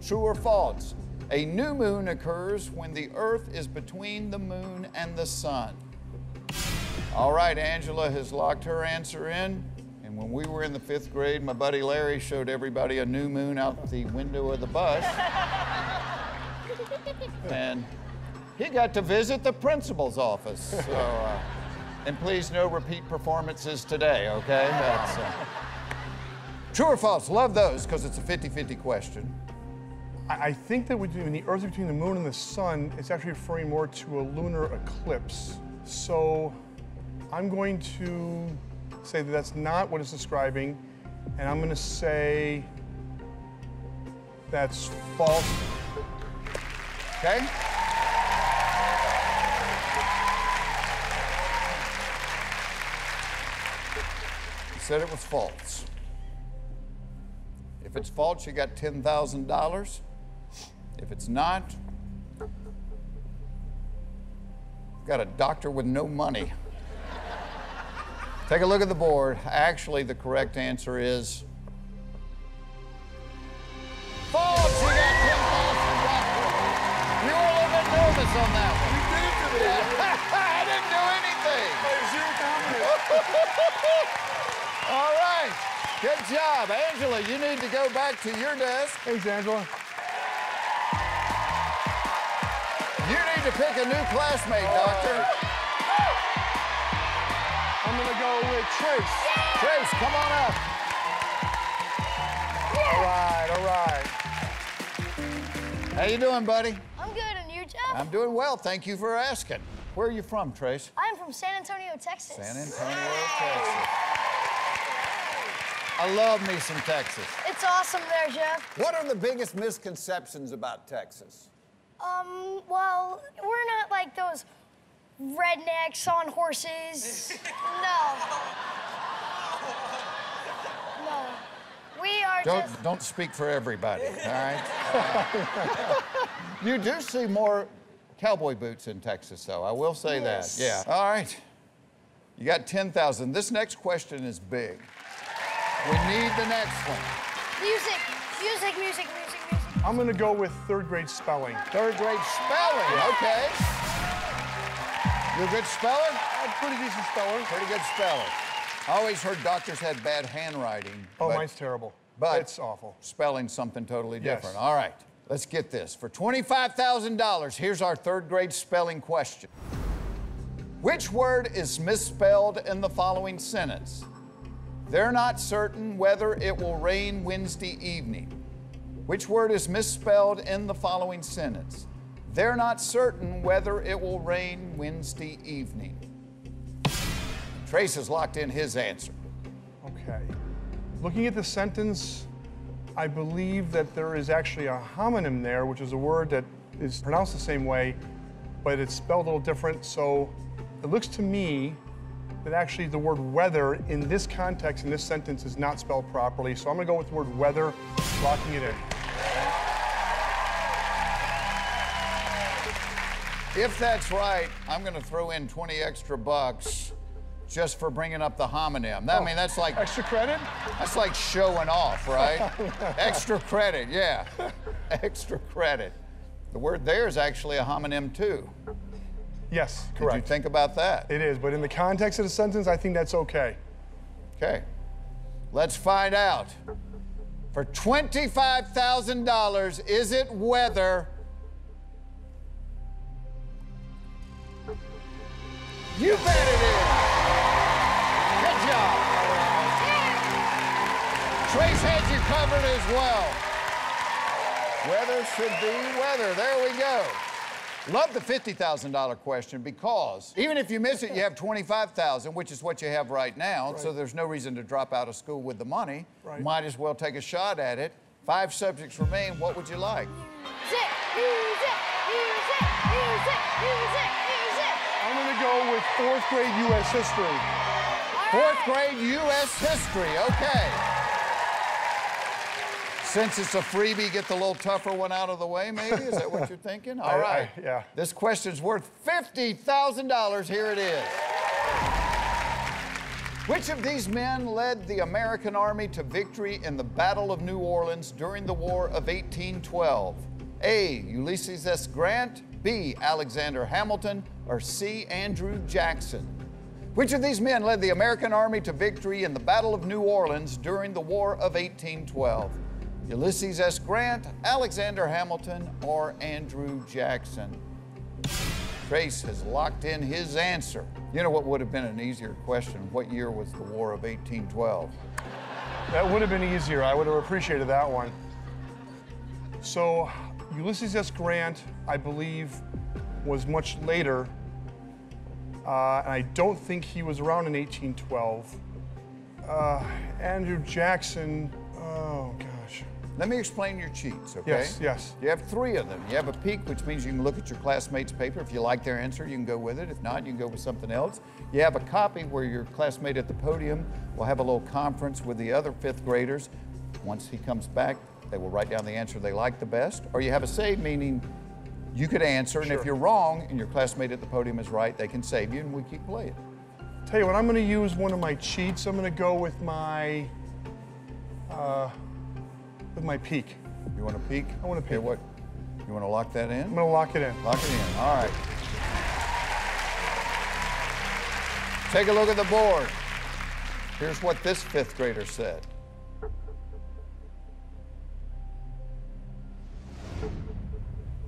True or false? A new moon occurs when the Earth is between the moon and the sun. All right, Angela has locked her answer in. When we were in the fifth grade, my buddy Larry showed everybody a new moon out the window of the bus. and he got to visit the principal's office. So, uh, and please, no repeat performances today, okay? Uh, true or false? Love those because it's a 50 50 question. I, I think that when the Earth between the moon and the sun, it's actually referring more to a lunar eclipse. So I'm going to say that that's not what it's describing, and I'm going to say that's false. Okay? You said it was false. If it's false, you got $10,000. If it's not, got a doctor with no money. Take a look at the board. Actually, the correct answer is. You got $10,000. You were a little bit nervous on that one. You did it to me. I didn't do anything. Zero confidence. All right. Good job. Angela, you need to go back to your desk. Thanks, Angela. You need to pick a new classmate, Doctor. I'm to go with Trace. Trace, come on up. All right, all right. How you doing, buddy? I'm good, and you, Jeff? I'm doing well. Thank you for asking. Where are you from, Trace? I'm from San Antonio, Texas. San Antonio, Texas. I love me some Texas. It's awesome there, Jeff. What are the biggest misconceptions about Texas? Um, well, we're not like those rednecks on horses. no. No. We are Don't just. don't speak for everybody, all right? you do see more cowboy boots in Texas, though. I will say Yes. that. Yeah. All right. You got 10,000. This next question is big. We need the next one. Music, music, music, music, music. I'm going to go with third grade spelling. Third grade spelling. Okay. You a good speller? A pretty decent speller. Pretty good speller. I always heard doctors had bad handwriting. Oh, but mine's terrible. but- it's awful. spelling something totally different. Yes. different. All right, let's get this. For $25,000, here's our third grade spelling question. Which word is misspelled in the following sentence? They're not certain whether it will rain Wednesday evening. Which word is misspelled in the following sentence? They're not certain whether it will rain Wednesday evening. Trace has locked in his answer. Okay. Looking at the sentence, I believe that there is actually a homonym there, which is a word that is pronounced the same way, but it's spelled a little different. So it looks to me that actually the word weather in this context, in this sentence, is not spelled properly. So I'm going to go with the word weather, locking it in. If that's right, I'm going to throw in 20 extra bucks just for bringing up the homonym. That, I mean, that's like Extra credit? that's like showing off, right? extra credit, yeah. extra credit. The word there is actually a homonym too. Yes, Did you think about that? It is, but in the context of the sentence, I think that's okay. Okay. Let's find out. For $25,000, is it weather? You bet it is. Good job. Trace had you covered as well. Weather should be whether. There we go. Love the $50,000 question because even if you miss it, you have 25,000, which is what you have right now. So there's no reason to drop out of school with the money. Right. Might as well take a shot at it. Five subjects remain. What would you like? Music, music, music, music, music, music. I'm gonna go with fourth grade U.S. history. Fourth grade U.S. history. Okay. Since it's a freebie, get the little tougher one out of the way, maybe? Is that what you're thinking? All I- right. I- yeah. This question's worth $50,000. Here it is. Which of these men led the American army to victory in the Battle of New Orleans during the War of 1812? A. Ulysses S. Grant, B. Alexander Hamilton, or C. Andrew Jackson? Which of these men led the American army to victory in the Battle of New Orleans during the War of 1812? Ulysses S. Grant, Alexander Hamilton, or Andrew Jackson? Trace has locked in his answer. You know what would have been an easier question? What year was the War of 1812? That would have been easier. I would have appreciated that one. So, Ulysses S. Grant, I believe, was much later. Uh, and I don't think he was around in 1812. Uh, Andrew Jackson, oh gosh. Let me explain your cheats, okay? Yes, yes. You have three of them. You have a peek, which means you can look at your classmate's paper. If you like their answer, you can go with it. If not, you can go with something else. You have a copy where your classmate at the podium will have a little conference with the other fifth graders. Once he comes back, they will write down the answer they like the best. Or you have a save, meaning you could answer, and if you're wrong and your classmate at the podium is right, they can save you, and we keep playing. Tell you what, I'm gonna use one of my cheats. I'm gonna go with my, uh, with my peek. You want to peek? I wanna Okay, peek. what? You want to lock that in? I'm gonna lock it in. Lock it in. All right. Take a look at the board. Here's what this fifth grader said.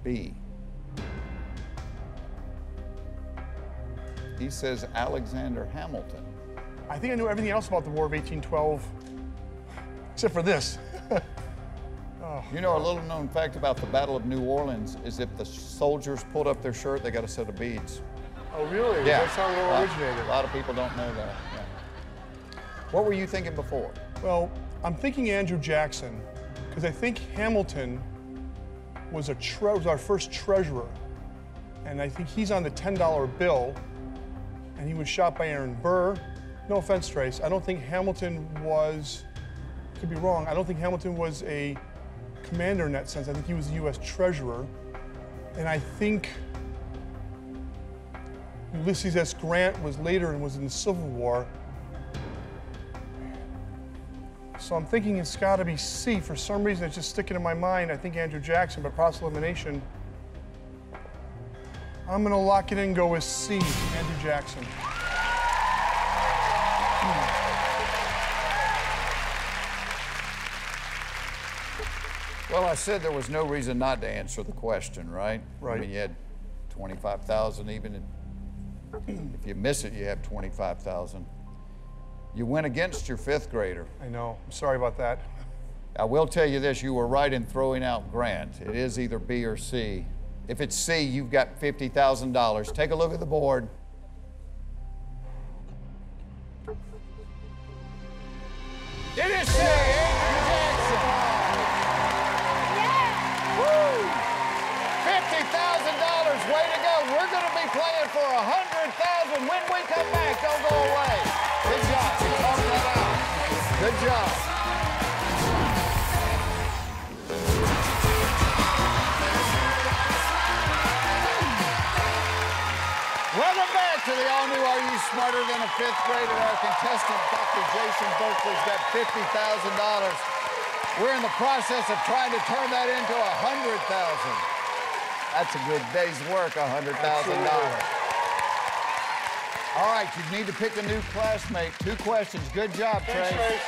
B. He says Alexander Hamilton. I think I knew everything else about the War of 1812, except for this. Oh, you know, a little known fact about the Battle of New Orleans is if the soldiers pulled up their shirt, they got a set of beads. Oh, really? Yeah. That's how it A all originated. A lot of people don't know that. Yeah. What were you thinking before? Well, I'm thinking Andrew Jackson, because I think Hamilton was a tre- was our first treasurer, and I think he's on the $10 bill, and he was shot by Aaron Burr. No offense, Trace. I don't think Hamilton was. Could be wrong. I don't think Hamilton was a commander in that sense. I think he was a U.S. treasurer, and I think Ulysses S. Grant was later and was in the Civil War. So I'm thinking it's got to be C. For some reason, it's just sticking in my mind. I think Andrew Jackson, but process elimination. I'm going to lock it in and go with C, Andrew Jackson. Hmm. Well, I said there was no reason not to answer the question, right? Right. I mean, you had 25,000 even if- if you miss it, you have 25,000. You went against your fifth grader. I know. I'm sorry about that. I will tell you this, you were right in throwing out Grant. It is either B or C. If it's C, you've got $50,000. Take a look at the board. It is C, Andrew Jackson. Woo! $50,000, way to go. We're going to be playing for 100000 when we come back. Don't go away. Good job. Welcome back to the all-new Are You Smarter Than a Fifth Grader? Our contestant, Dr. Jason Berkley's got $50,000. We're in the process of trying to turn that into a 100,000. That's a good day's work, a $100,000. All right, you need to pick a new classmate. Two questions. Good job, Thanks, Trace. Trace.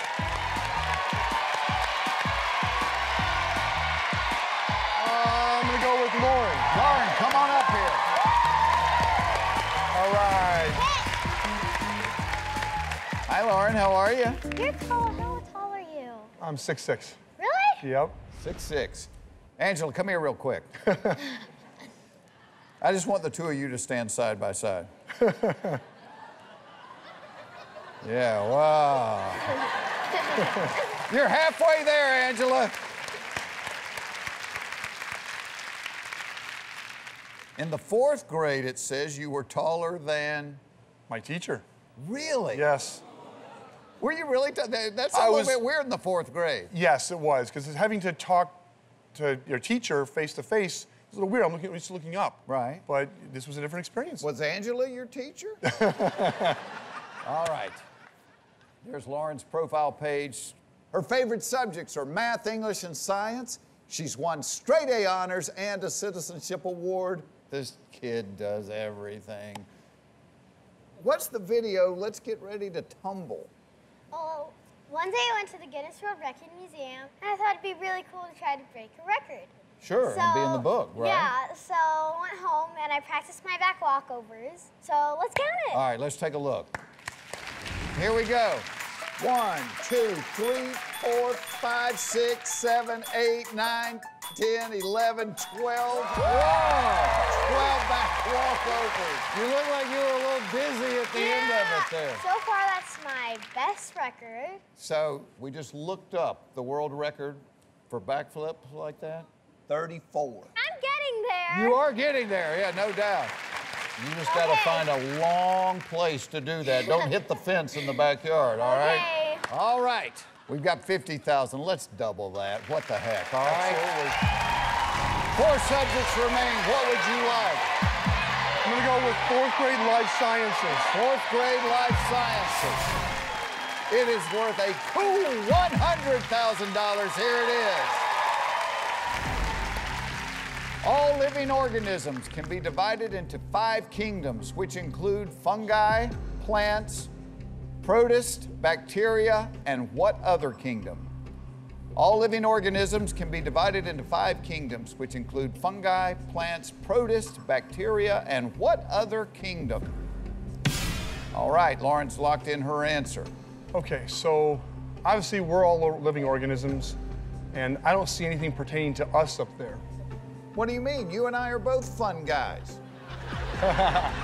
Uh, I'm going to go with Lauren. Lauren, come on up here. All right. Hi, Lauren. How are you? You're tall. How tall are you? I'm 6'6". Really? Yep. Six six. Angela, come here real quick. I just want the two of you to stand side by side. yeah, wow. You're halfway there, Angela. In the fourth grade, it says you were taller than. My teacher. Really? Yes. Were you really? T- that's a I little was- bit weird in the fourth grade. Yes, it was, because having to talk to your teacher face to face is a little weird. I'm looking, just looking up. Right. But this was a different experience. Was Angela your teacher? All right. There's Lauren's profile page. Her favorite subjects are math, English, and science. She's won straight A honors and a citizenship award. This kid does everything. What's the video? Let's get ready to tumble. Oh, one day I went to the Guinness World Record Museum, and I thought it'd be really cool to try to break a record. Sure, and be in the book, right? Yeah, so I went home and I practiced my back walkovers. So let's count it. All right, let's take a look. Here we go. One, two, three, four, five, six, seven, eight, nine, 10, 11, 12. Whoa! 12 back walkovers. You look like you were a little dizzy at the end of it there. So far, that's my best record. So we just looked up the world record for backflips like that 34. I'm getting there. You are getting there, yeah, no doubt. You just got to Okay. find a long place to do that. Don't hit the fence in the backyard, all right? Okay. All right. We've got 50,000. Let's double that. What the heck, all right? Four subjects remain. What would you like? I'm gonna go with fourth grade life sciences. Fourth grade life sciences. It is worth a cool $100,000. Here it is. All living organisms can be divided into five kingdoms, which include fungi, plants, protists, bacteria, and what other kingdom? All living organisms can be divided into five kingdoms, which include fungi, plants, protists, bacteria, and what other kingdom? All right, Lauren's locked in her answer. Okay, so obviously we're all living organisms, and I don't see anything pertaining to us up there. What do you mean? You and I are both fun guys.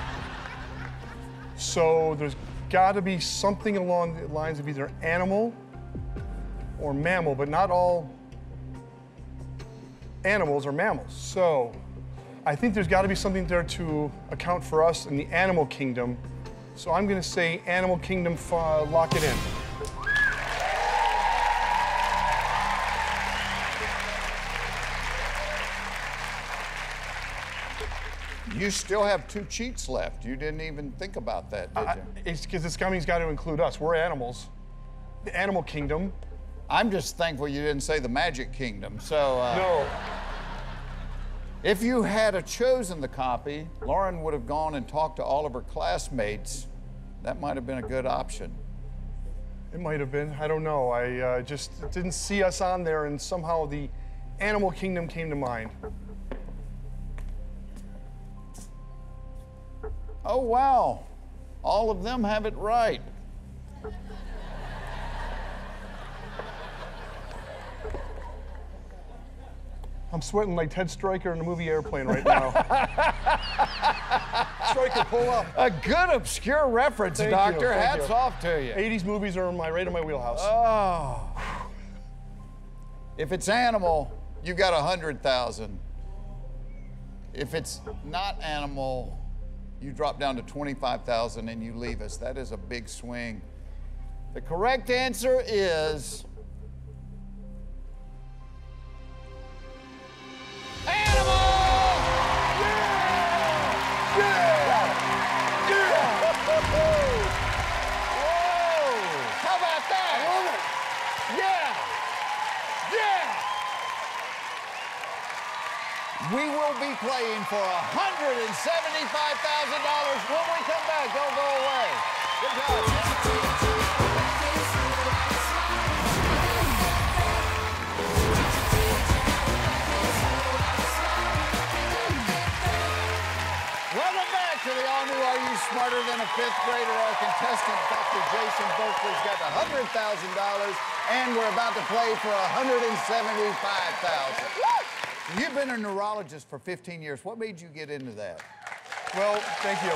So there's got to be something along the lines of either animal or mammal, but not all animals are mammals. So I think there's got to be something there to account for us in the animal kingdom. So I'm going to say animal kingdom, lock it in. You still have two cheats left. You didn't even think about that, did I- you? it's because this company's got to include us. We're animals. The animal kingdom. I'm just thankful you didn't say the Magic Kingdom. So, uh, No. if you had a chosen the copy, Lauren would have gone and talked to all of her classmates. That might have been a good option. It might have been. I don't know. I uh, just didn't see us on there, and somehow the animal kingdom came to mind. Oh, wow. All of them have it right. I'm sweating like Ted Striker in the movie Airplane right now. Striker, pull up. A good obscure reference, Thank Doctor. thank Hats you. off to you. 80s movies are my right in my wheelhouse. Oh. If it's animal, you've got a hundred thousand. If it's not animal, you drop down to twenty-five thousand and you leave us. That is a big swing. The correct answer is Whoa! We will be playing for $175,000 when we come back. Don't go away. Good job. Welcome back to the all-new Are You Smarter Than a Fifth Grader? Our contestant, Dr. Jason Berkley's got $100,000, and we're about to play for $175,000. You've been a neurologist for 15 years. What made you get into that? Well, thank you.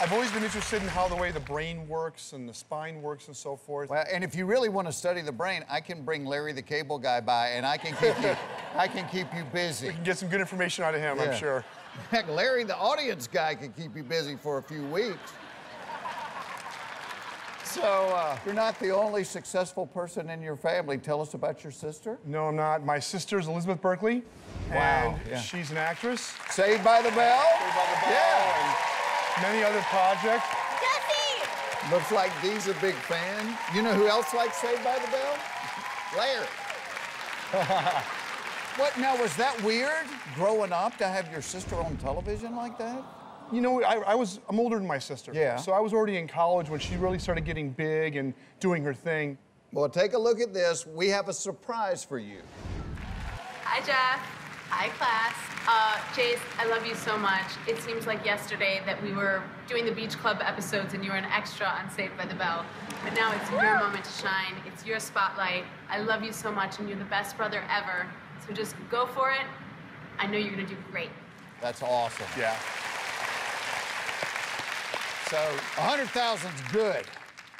I've always been interested in how the way the brain works and the spine works and so forth. Well, and if you really want to study the brain, I can bring Larry the Cable Guy by, and I can keep you, I can keep you busy. We can get some good information out of him, Yeah. I'm sure. Heck, Larry, the audience guy, can keep you busy for a few weeks. So, uh, you're not the only successful person in your family. Tell us about your sister. No, I'm not. My sister's Elizabeth Berkley. Wow, And yeah. she's an actress. Saved by the Bell? Saved by the Bell Yeah. and many other projects. Jesse! Looks like Dee's a big fan. You know who else likes Saved by the Bell? Larry. what, now, was that weird growing up to have your sister on television like that? You know, I, I was, I'm older than my sister. Yeah. So I was already in college when she really started getting big and doing her thing. Well, take a look at this. We have a surprise for you. Hi, Jeff. Hi, class. Uh, Chase, I love you so much. It seems like yesterday that we were doing the Beach Club episodes and you were an extra on Saved by the Bell. But now it's your moment to shine. It's your spotlight. I love you so much and you're the best brother ever. So just go for it. I know you're going to do great. That's awesome. Yeah. So 100,000 is good.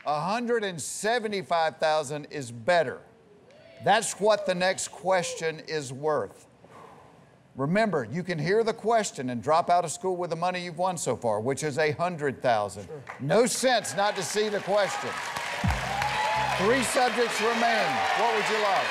175,000 is better. That's what the next question is worth. Remember, you can hear the question and drop out of school with the money you've won so far, which is 100,000. No sense not to see the question. Three subjects remain. What would you like?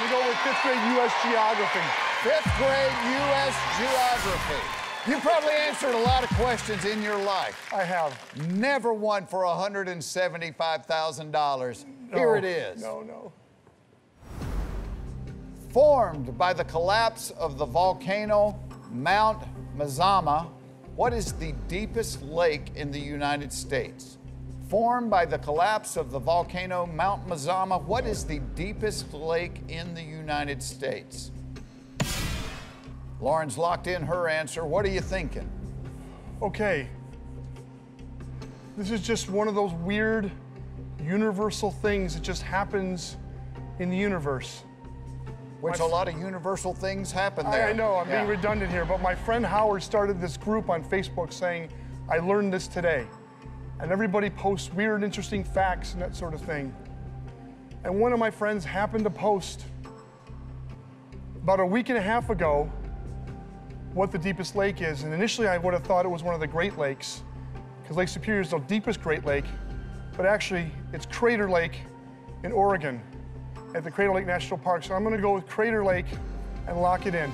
We go with fifth grade U.S. geography. Fifth grade U.S. geography. You probably answered a lot of questions in your life. I have. Never won for $175,000. Here it is. No, no. Formed by the collapse of the volcano Mount Mazama, what is the deepest lake in the United States? Formed by the collapse of the volcano Mount Mazama, what is the deepest lake in the United States? Lauren's locked in her answer. What are you thinking? Okay. This is just one of those weird universal things that just happens in the universe. Which My a lot of universal things happen there. I know, I'm being redundant here, but my friend Howard started this group on Facebook saying, I learned this today. And everybody posts weird, interesting facts and that sort of thing. And one of my friends happened to post about a week and a half ago what the deepest lake is. And initially, I would have thought it was one of the Great Lakes, because Lake Superior is the deepest Great Lake. But actually, it's Crater Lake in Oregon at the Crater Lake National Park. So I'm going to go with Crater Lake and lock it in.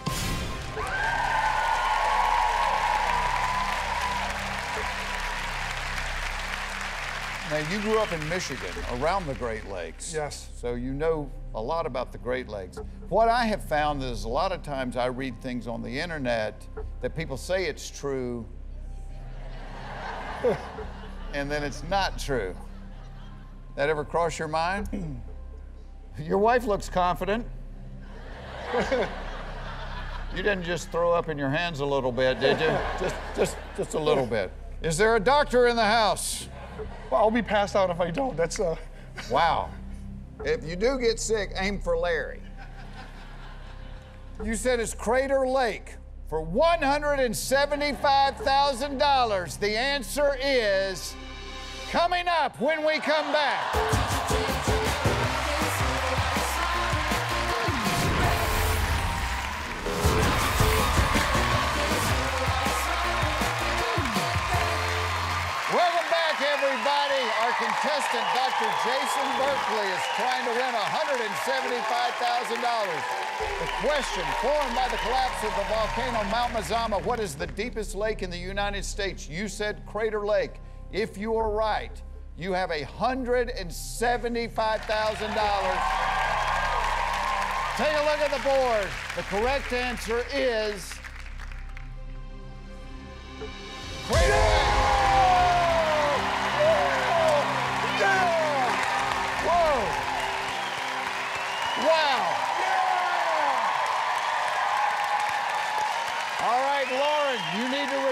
Now, you grew up in Michigan, around the Great Lakes. Yes. So you know a lot about the Great Lakes. What I have found is a lot of times I read things on the internet that people say it's true, and then it's not true. That ever cross your mind? Your wife looks confident. you didn't just throw up in your hands a little bit, did you? Just, just, just a little bit. Is there a doctor in the house? Well, I'll be passed out if I don't. That's uh. Wow. If you do get sick, aim for Larry. You said it's Crater Lake for $175,000. The answer is coming up when we come back. Everybody. Our contestant, Dr. Jason Berkley, is trying to win $175,000. The question, formed by the collapse of the volcano Mount Mazama, what is the deepest lake in the United States? You said Crater Lake. If you are right, you have $175,000. Take a look at the board. The correct answer is Crater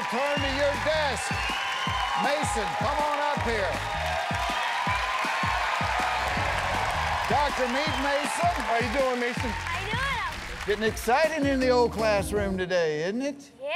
return to your desk. Mason, come on up here. Dr. Mead Mason. How you doing, Mason? How you doing? Getting exciting in the old classroom today, isn't it? Yeah.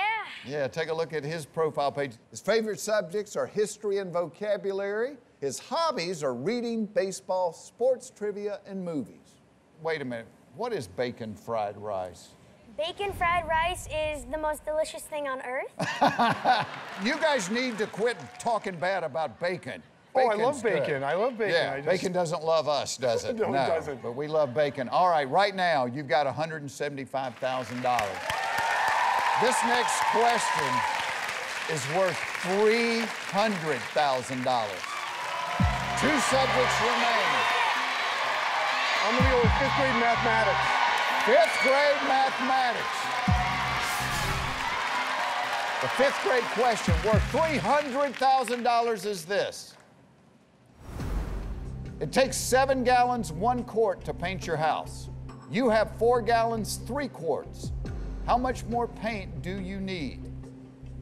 Yeah, take a look at his profile page. His favorite subjects are history and vocabulary. His hobbies are reading, baseball, sports trivia, and movies. Wait a minute. What is bacon fried rice? Bacon fried rice is the most delicious thing on earth. You guys need to quit talking bad about bacon. Oh, I Bacon's love good. bacon. I love bacon. Yeah, I just- bacon doesn't love us, does it? No, it doesn't. But we love bacon. All right, right now you've got $175,000. This next question is worth $300,000. Two subjects remain. I'm gonna go with fifth grade mathematics. Fifth grade mathematics. The fifth grade question worth $300,000 is this. It takes seven gallons, one quart to paint your house. You have four gallons, three quarts. How much more paint do you need?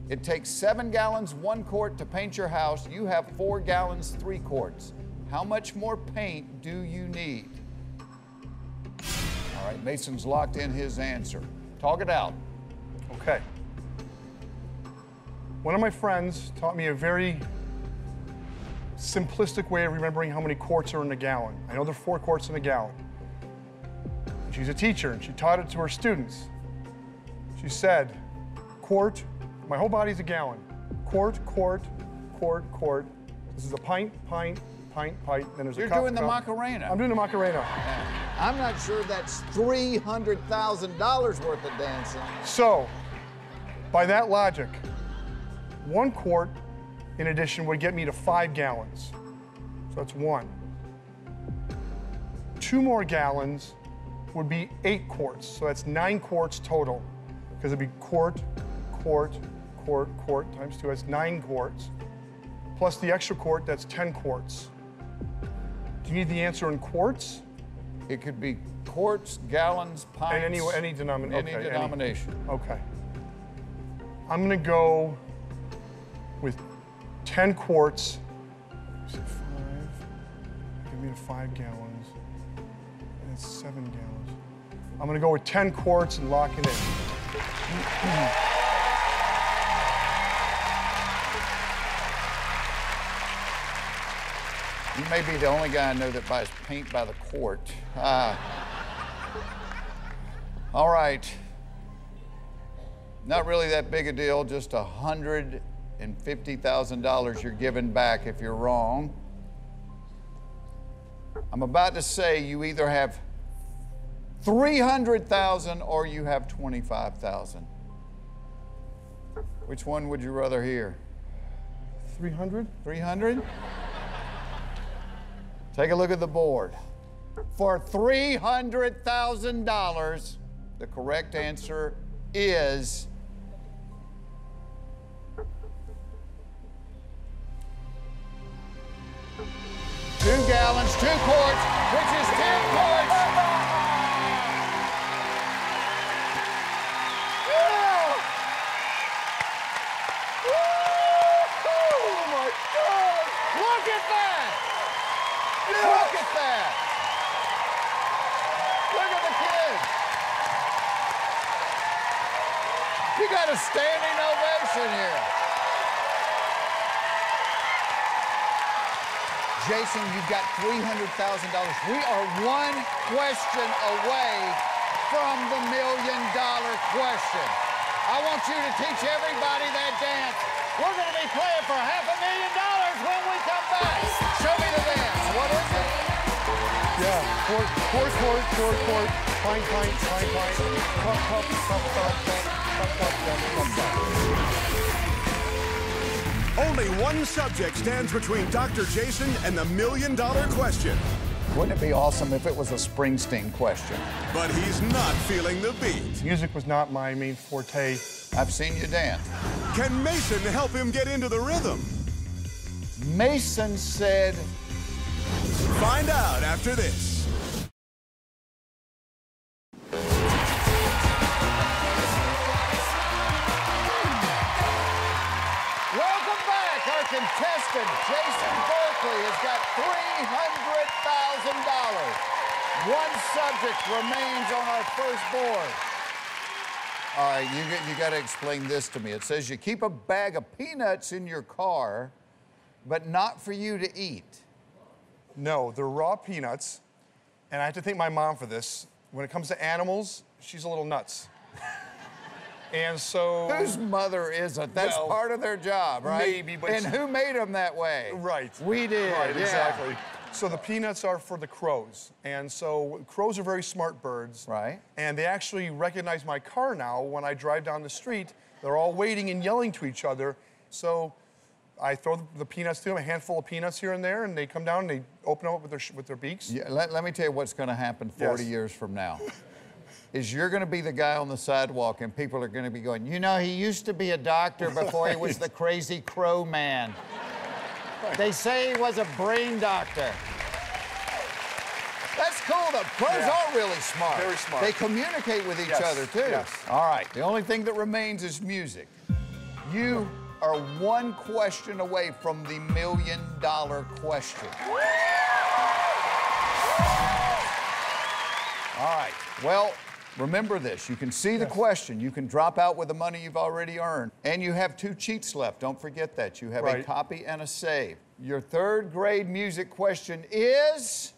It takes seven gallons, one quart to paint your house. You have four gallons, three quarts. How much more paint do you need? All right, Mason's locked in his answer. Talk it out. Okay. One of my friends taught me a very simplistic way of remembering how many quarts are in a gallon. I know there are four quarts in a gallon. She's a teacher and she taught it to her students. She said, quart, my whole body's a gallon. Quart, quart, quart, quart. This is a pint, pint, pint, pint. Then there's You're a cup. doing the cup. Macarena. I'm doing the Macarena. I'm not sure that's $300,000 worth of dancing. So, by that logic, one quart in addition would get me to five gallons. So that's one. Two more gallons would be eight quarts. So that's nine quarts total. Because it'd be quart, quart, quart, quart times two. That's nine quarts. Plus the extra quart, that's 10 quarts. Do you need the answer in quarts? It could be quarts, gallons, pints. And any, any, denomin- Any okay, denomination. Okay. I'm gonna go with 10 quarts. Is it five? Give me to five gallons. And it's seven gallons. I'm gonna go with 10 quarts and lock it in. You may be the only guy I know that buys paint by the quart. Uh, all right. Not really that big a deal, just $150,000 you're giving back if you're wrong. I'm about to say you either have 300,000 or you have 25,000. Which one would you rather hear? 300? 300? Take a look at the board. For $300,000, the correct answer is two gallons, two quarts, A standing ovation here. Jason, you've got $300,000. We are one question away from the million dollar question. I want you to teach everybody that dance. We're going to be playing for half a million dollars when we come back. Show me the dance. What is it? Yeah, quart, pint, pint, pint, pint, cup, cup, cup, cup, cup, Only one subject stands between Dr. Jason and the million dollar question. Wouldn't it be awesome if it was a Springsteen question? But he's not feeling the beat. Music was not my main forte. I've seen you dance. Can Mason help him get into the rhythm? Mason said, Find out after this. Contestant, Jason Berkley, has got $300,000. One subject remains on our first board. All right, you, got- you got to explain this to me. It says you keep a bag of peanuts in your car, but not for you to eat. No, they're raw peanuts. And I have to thank my mom for this. When it comes to animals, she's a little nuts. And so. Whose mother isn't? That's Well, part of their job, right? maybe, but And who made them that way? Right. We did. Right, yeah. exactly. So the peanuts are for the crows. And so crows are very smart birds. Right. And they actually recognize my car now when I drive down the street. They're all waiting and yelling to each other. So I throw the, peanuts to them, a handful of peanuts here and there, and they come down and they open them up with their, with their beaks. Yeah, let, let me tell you what's going to happen 40 Yes. years from now. Is you're going to be the guy on the sidewalk, and people are going to be going, you know, he used to be a doctor before he was the crazy crow man. They say he was a brain doctor. That's cool. The crows Yeah. are really smart. Very smart. They communicate with each Yes, other, too. yes. All right. The only thing that remains is music. You are one question away from the million dollar question. All right. Well, remember this. You can see the question. You can drop out with the money you've already earned. And you have two cheats left. Don't forget that. You have a copy and a save. Your third grade music question is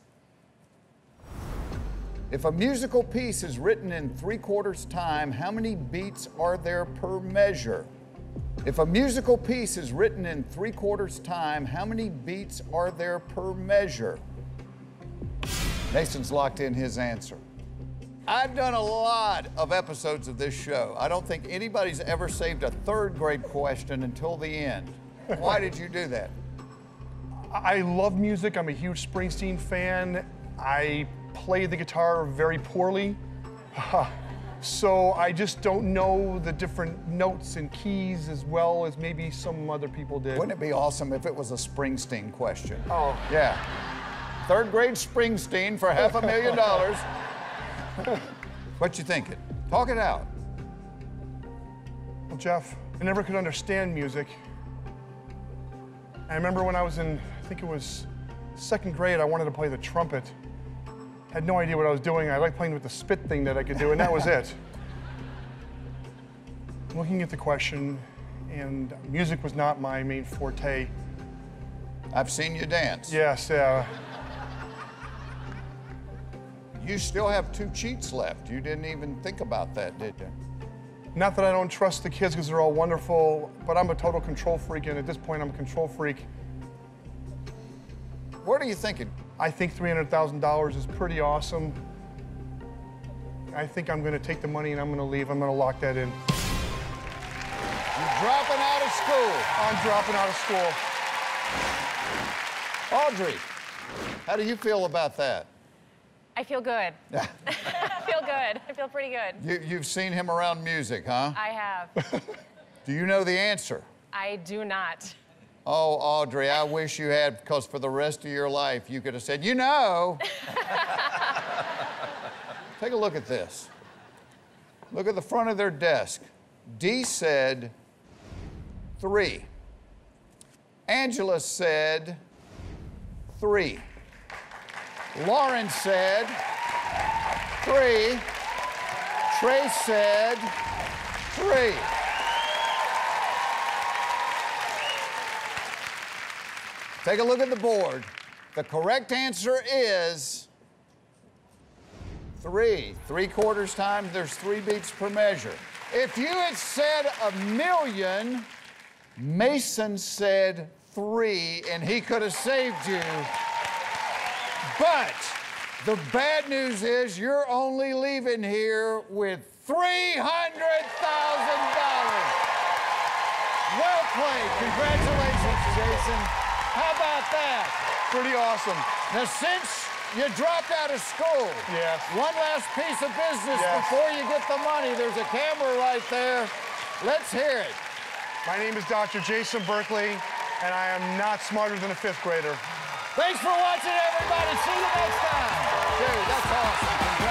If a musical piece is written in three quarters time, how many beats are there per measure? If a musical piece is written in three quarters time, how many beats are there per measure? Mason's locked in his answer. I've done a lot of episodes of this show. I don't think anybody's ever saved a third grade question until the end. Why did you do that? I love music. I'm a huge Springsteen fan. I play the guitar very poorly. So I just don't know the different notes and keys as well as maybe some other people did. Wouldn't it be awesome if it was a Springsteen question? Oh. Yeah. Third grade Springsteen for half a million dollars. what you thinking? Talk it out. Well, Jeff, I never could understand music. I remember when I was in, I think it was second grade, I wanted to play the trumpet. Had no idea what I was doing. I liked playing with the spit thing that I could do, and that was it. Looking at the question, and music was not my main forte. I've seen you dance. Yes, uh, You still have two cheats left. You didn't even think about that, did you? not that I don't trust the kids because they're all wonderful, but I'm a total control freak, and at this point, I'm a control freak. What are you thinking? I think $300,000 is pretty awesome. I think I'm going to take the money and I'm going to leave. I'm going to lock that in. You're dropping out of school. I'm dropping out of school. Audrey, how do you feel about that? I feel good. I feel good. I feel pretty good. You, you've seen him around music, huh? I have. Do you know the answer? I do not. Oh, Audrey, I wish you had, because for the rest of your life, you could have said, you know. Take a look at this. Look at the front of their desk. D said three. Angela said three. Lauren said three. Trey said three. Take a look at the board. The correct answer is three. Three quarters time, there's three beats per measure. If you had said a million, Mason said three, and he could have saved you. But the bad news is you're only leaving here with $300,000. Well played. Congratulations, Jason. How about that? Pretty awesome. Now, since you dropped out of school, Yes. one last piece of business Yes. before you get the money. There's a camera right there. Let's hear it. My name is Dr. Jason Berkley, and I am not smarter than a fifth grader. Thanks for watching, everybody. See you next time. Dude, that's awesome.